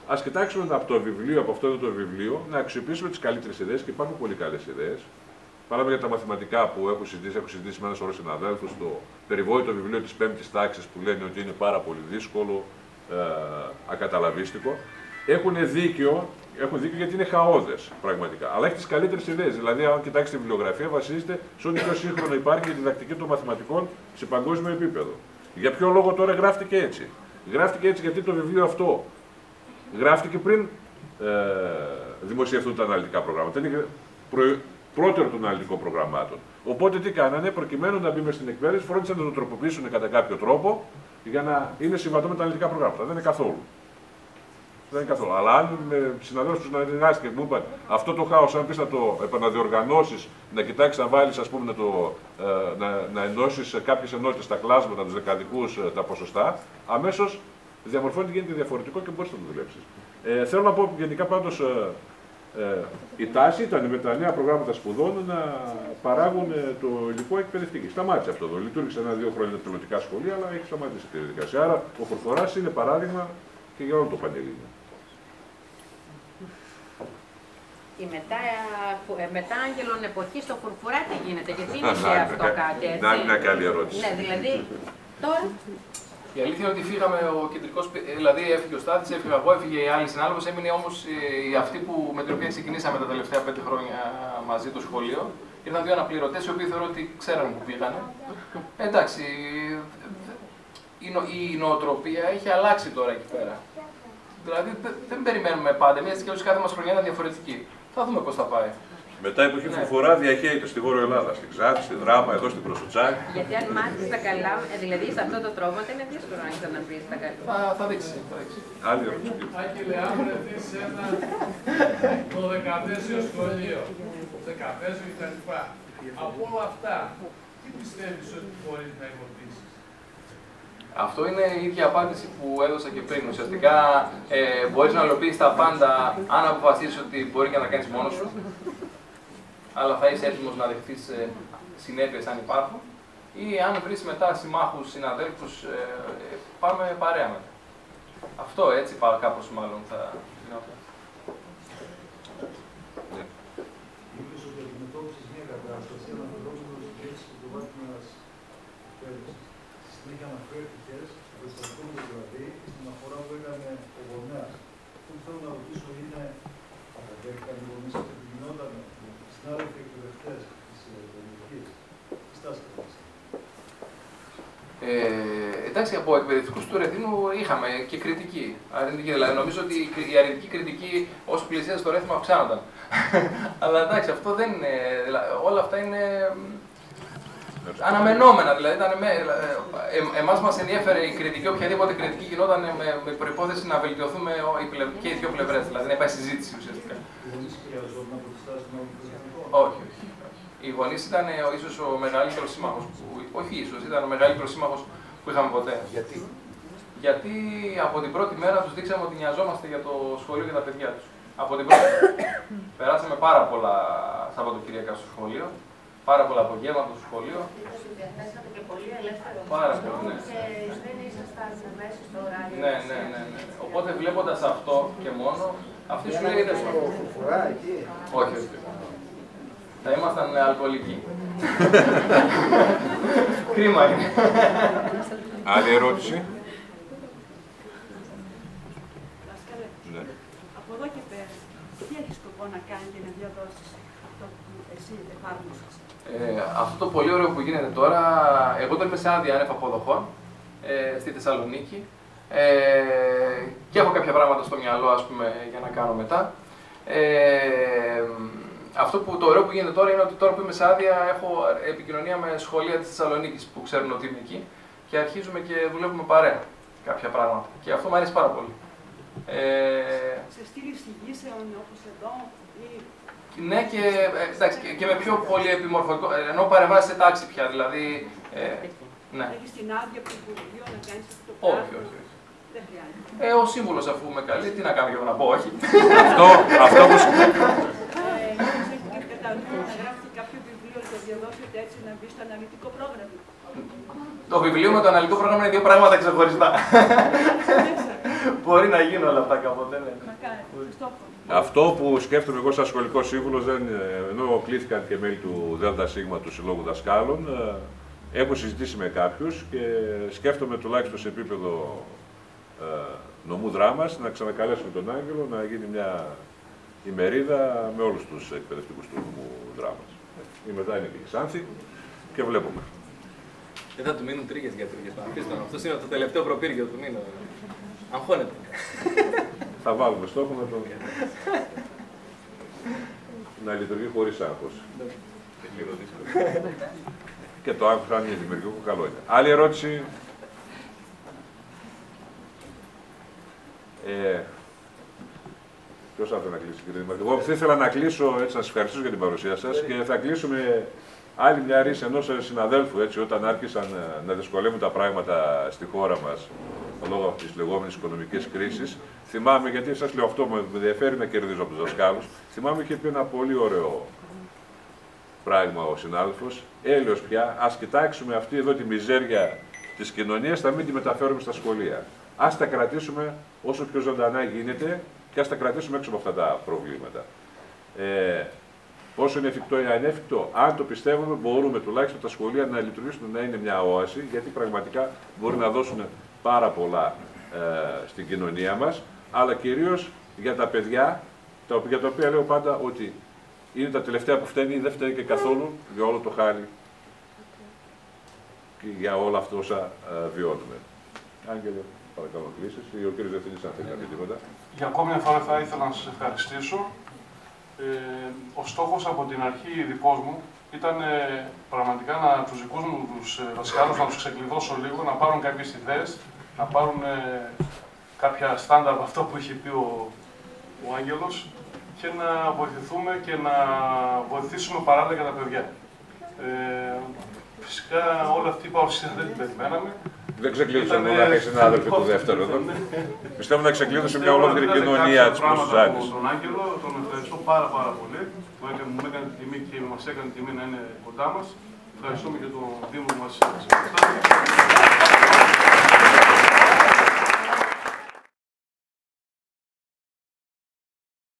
Α κοιτάξουμε από το βιβλίο, από αυτό εδώ το βιβλίο, να αξιοποιήσουμε τις καλύτερες ιδέες και υπάρχουν πολύ καλές ιδέες. Παράδειγμα για τα μαθηματικά που έχω συζητήσει, έχω συζητήσει με ένα σωρό συναδέλφους, το περιβόητο βιβλίο της πέμπτης τάξης που λένε ότι είναι πάρα πολύ δύσκολο, ε, ακαταλαβίστικο. Έχουν δίκιο, έχουν δίκιο γιατί είναι χαόδες πραγματικά. Αλλά έχει τις καλύτερες ιδέες. Δηλαδή, αν κοιτάξετε τη βιβλιογραφία, βασίζεται σε ό,τι πιο σύγχρονο υπάρχει για τη διδακτική των μαθηματικών σε παγκόσμιο επίπεδο. Για ποιο λόγο τώρα γράφτηκε έτσι; Γράφτηκε έτσι γιατί το βιβλίο αυτό γράφτηκε πριν ε, δημοσιευτούν τα αναλυτικά προγράμματα. Είναι προ, πρώτερο των αναλυτικών προγραμμάτων. Οπότε τι κάνανε, προκειμένου να μπει μες στην εκπαίδευση, φρόντισαν να το τροποποιήσουν κατά κάποιο τρόπο για να είναι συμβατό με τα αναλυτικά προγράμματα. Δεν είναι καθόλου. Δεν είναι καθόλου. Αλλά αν με συναδέλφους τους συνεργάστηκε και μου είπαν αυτό το χάος, αν πεις να το επαναδιοργανώσεις, να κοιτάξεις να βάλεις, ας πούμε, να, το, ε, να, να ενώσεις κάποιες ενότητες στα κλάσματα, τους δεκαδικούς, ε, τα ποσοστά, αμέσως διαμορφώνεται γίνεται διαφορετικό και μπορείς να το δουλέψεις. Ε, θέλω να πω γενικά πάντως ε, ε, η τάση ήταν με τα νέα προγράμματα σπουδών να παράγουν ε, το υλικό εκπαιδευτικής. Σταμάτησε αυτό εδώ. Λειτουργήσε ένα-δύο χρόνια τα πιλωτικά σχολεία, αλλά έχει σταματήσει η διαδικασία. Άρα ο Φορφοράς είναι παράδειγμα και για όλο το Πανελλήνιο. Η μετά, ε, μετά Άγγελον εποχή στο Φουρφουρά τι γίνεται, γιατί Να, είναι να, αυτό να, κάτι έτσι. να είναι μια καλή ερώτηση. Ναι, δηλαδή τώρα Η αλήθεια είναι ότι φύγαμε ο κεντρικός. Δηλαδή έφυγε ο Στάθης, έφυγα εγώ, έφυγε η άλλη συνάδελφος. Έμεινε όμως η αυτή που, με την οποία ξεκινήσαμε τα τελευταία πέντε χρόνια μαζί το σχολείο. Ήρθαν δύο αναπληρωτές οι οποίοι θεωρώ ότι ξέραν που πήγανε. Ε, εντάξει, η, νο, η νοοτροπία έχει αλλάξει τώρα εκεί πέρα. Δηλαδή δεν, δεν περιμένουμε πάντα. Μια και κάθε μας χρονιά είναι διαφορετική. Θα δούμε πώς θα πάει. Μετά η εποχή Ναι. Φορφορά διαχέεται στη Βόρεια Ελλάδα, στην Ξάτη, στη Δράμα, εδώ στην Προσουτσάκ. Γιατί αν μάθεις τα καλά, ε, δηλαδή σε αυτό το τρόπο δεν είναι δύσκολο να ξαναπεί τα καλά. Θα, θα δείξει. Θα δείξει. Άλλη ερώτηση. Άγγελε, αν βρεθεί σε ένα το δεκαπέσιο σχολείο, δεκαπέσιο κτλ. Από όλα αυτά, τι πιστεύεις ότι μπορείς να υποτίσει. Αυτό είναι η ίδια απάντηση που έδωσα και πριν. Ουσιαστικά ε, μπορείς να υλοποιήσεις τα πάντα αν αποφασίσεις ότι μπορεί και να κάνεις μόνος σου. Αλλά θα είσαι έτοιμος να δεχτεί ε, συνέπειες αν υπάρχουν. Ή αν βρεις μετά συμμάχους, συναδέλφους, ε, ε, πάμε παρέα μετά. Αυτό έτσι κάπως μάλλον θα γινόταν. Είπες ότι αντιμετώπισες μια κατάσταση αναφερόμενο στην έτσι του βάθμια εκπαίδευση. Στη συνέχεια αναφέρθηκε στο στρατικό δηλαδή στην αφορά που έκανε ο γονέας. Αυτό που θέλω να ρωτήσω είναι, αποδέχτηκαν οι γονεί ότι γινόταν συνάδελφοι εκπαιδευτές της ελληνικής. Τι στάση κρατήσατε. Ε, εντάξει, από εκπαιδευτικούς του Ρεθίνου είχαμε και κριτική. Αρνητική, δηλαδή, νομίζω ότι η κρι- η αρνητική κριτική όσο πλησίαζε το ρέθιμο αυξάνονταν. Αλλά εντάξει, αυτό δεν είναι. Δηλαδή, όλα αυτά είναι μ, αναμενόμενα. Δηλαδή, ήταν με, ε, εμάς μας ενδιέφερε η κριτική, οποιαδήποτε κριτική γινόταν με, με προπόθεση να βελτιωθούμε ο- οι πλευ- και οι δύο πλευρές. Δηλαδή, να υπάρχει συζήτηση ουσιαστικά. Οι γονεί χρειαζόταν από τη στάση των εκπαιδευτικών. Όχι, όχι. Οι γονείς ήταν ίσω ο μεγαλύτερος σύμμαχος. Όχι ίσω, ήταν ο μεγαλύτερος σύμμαχος που είχαμε ποτέ. Γιατί; Γιατί από την πρώτη μέρα τους δείξαμε ότι νοιαζόμαστε για το σχολείο και τα παιδιά τους. Από την πρώτη μέρα. Περάσαμε πάρα πολλά Σαββατοκύριακα στο σχολείο, πάρα πολλά απογεύματα στο σχολείο. Διαθέσατε και πολύ ελεύθερο Πάρα χρόνο πολύ, ναι. και δεν ήσασταν μέσα στο ωράριο. Ναι, της ναι, ναι, ναι. εργασίας. Οπότε βλέποντας αυτό και μόνο, αυτή σου λέγεται. Φορά εκεί. Όχι, όχι. Θα ήμασταν αλκοολικοί. Κρίμα είναι. Άλλη ερώτηση; Δάσκαλε, Ναι. από εδώ και πέρα, τι έχεις σκοπό να κάνεις για να διαδώσεις αυτό που εσύ εφάρμοσες; Ε, αυτό το πολύ ωραίο που γίνεται τώρα, εγώ τώρα είμαι σε άδεια άνευ αποδοχών ε, στη Θεσσαλονίκη ε, και έχω κάποια πράγματα στο μυαλό ας πούμε, για να κάνω μετά. Ε, αυτό που το ωραίο που γίνεται τώρα είναι ότι τώρα που είμαι σε άδεια έχω επικοινωνία με σχολεία της Θεσσαλονίκης που ξέρουν ότι είμαι εκεί και αρχίζουμε και δουλεύουμε παρέα κάποια πράγματα και αυτό μου αρέσει πάρα πολύ. Ε, Σε στήλη εισηγήσεων όπως εδώ ή ναι, και, ε, εντάξει, και, και με πιο πολύ επιμορφωτικό. ε, Ενώ παρεμβάσεις σε τάξη πια, δηλαδή. Ε, ναι. έχεις την άδεια από το Υπουργείο να κάνεις αυτό το Όχι, πράγμα. όχι, όχι. Δεν χρειάζεται. Ε, ο σύμβουλος αφού με καλεί, τι να κάνω και εγώ να πω, όχι. Αυτό, αυτό που... σ- Ε, ίσως έχετε και κατά νου να γράφετε κάποιο βιβλίο και να διαδώσετε έτσι να μπει στο αναλυτικό πρόγραμμα. το βιβλίο με το αναλυτικό πρόγραμμα είναι δύο πράγματα ξεχωριστά. Μπορεί να γίνουν όλα αυτά κάποτε, ναι. Μακάρι. Χριστόφωνο. Αυτό που σκέφτομαι εγώ σαν σχολικός σύμβουλος, δεν, ε, ενώ κλήθηκαν και μέλη του ΔΣ του Συλλόγου Δασκάλων, ε, έχω συζητήσει με κάποιους και σκέφτομαι τουλάχιστον σε επίπεδο ε, νομού δράμας να ξανακαλέσουμε τον Άγγελο να γίνει μια ημερίδα με όλους τους εκπαιδευτικούς του νομού δράμας. Η μετά είναι και η Ξάνθη και βλέπουμε. Δεν θα του μείνουν τρίγες για τρίγες. Αυτός είναι το τελευταίο προπύργιο του μήνα. Αγχώνεται. Θα βάλουμε στόχο να το. να λειτουργεί χωρίς άγχος. Λίγο δύσκολο. Και το άγχος, αν είναι δημιουργικό, καλό είναι. Άλλη ερώτηση; Ε, Ποιος θα ήθελε να κλείσει, κύριε Δημαρχή; Εγώ θα ήθελα να κλείσω, έτσι, να σας ευχαριστήσω για την παρουσία σας και θα κλείσουμε άλλη μια ρίση ενός συναδέλφου, έτσι, όταν άρχισαν ε, να δυσκολεύουν τα πράγματα στη χώρα μας λόγω της λεγόμενης οικονομικής κρίσης. Θυμάμαι, γιατί σας λέω αυτό, με ενδιαφέρει να κερδίζω από τους δασκάλους. Θυμάμαι είχε πει ένα πολύ ωραίο πράγμα ο συνάδελφος. Έλεος πια, ας κοιτάξουμε αυτή εδώ τη μιζέρια της κοινωνίας, θα μην τη μεταφέρουμε στα σχολεία. Α τα κρατήσουμε όσο πιο ζωντανά γίνεται και ας τα κρατήσουμε έξω από αυτά τα προβλήματα. Ε, όσο είναι εφικτό ή ανέφικτο, αν το πιστεύουμε, μπορούμε τουλάχιστον τα σχολεία να λειτουργήσουν να είναι μια όαση, γιατί πραγματικά μπορεί να δώσουν πάρα πολλά ε, στην κοινωνία μας, αλλά κυρίως για τα παιδιά, τα, για τα οποία λέω πάντα ότι είναι τα τελευταία που φταίνει, δεν φταίνει και καθόλου για όλο το χάλι και για όλα αυτά όσα ε, βιώνουμε. Άγγελε, παρακαλώ κλείσεις, ή ο κύριος Διευθυντής αν θέλει να πει τίποτα. Για ακόμη μια φορά θα ήθελα να σας ευχαριστήσω. Ε, ο στόχος από την αρχή δικός μου ήταν ε, πραγματικά να τους δικούς μου τους ε, δασκάλους να τους ξεκλειδώσω λίγο, να πάρουν κάποιες ιδέες, να πάρουν ε, κάποια στάνταρ από αυτό που είχε πει ο, ο Άγγελος και να βοηθηθούμε και να βοηθήσουμε παράλληλα και τα παιδιά. Ε, φυσικά όλη αυτή η παρουσία δεν την περιμέναμε. Δεν ξεκλείδωσαν όλα οι συνάδελφοι του δεύτερου εδώ. Πιστεύω να ξεκλείδωσε μια ολόκληρη κοινωνία της Προσουζάνη. Τον Άγγελο, τον ευχαριστώ πάρα, πάρα πολύ που μου έκανε την τιμή και μας έκανε τιμή να είναι κοντά μας. Ευχαριστούμε και τον Δήμο που μα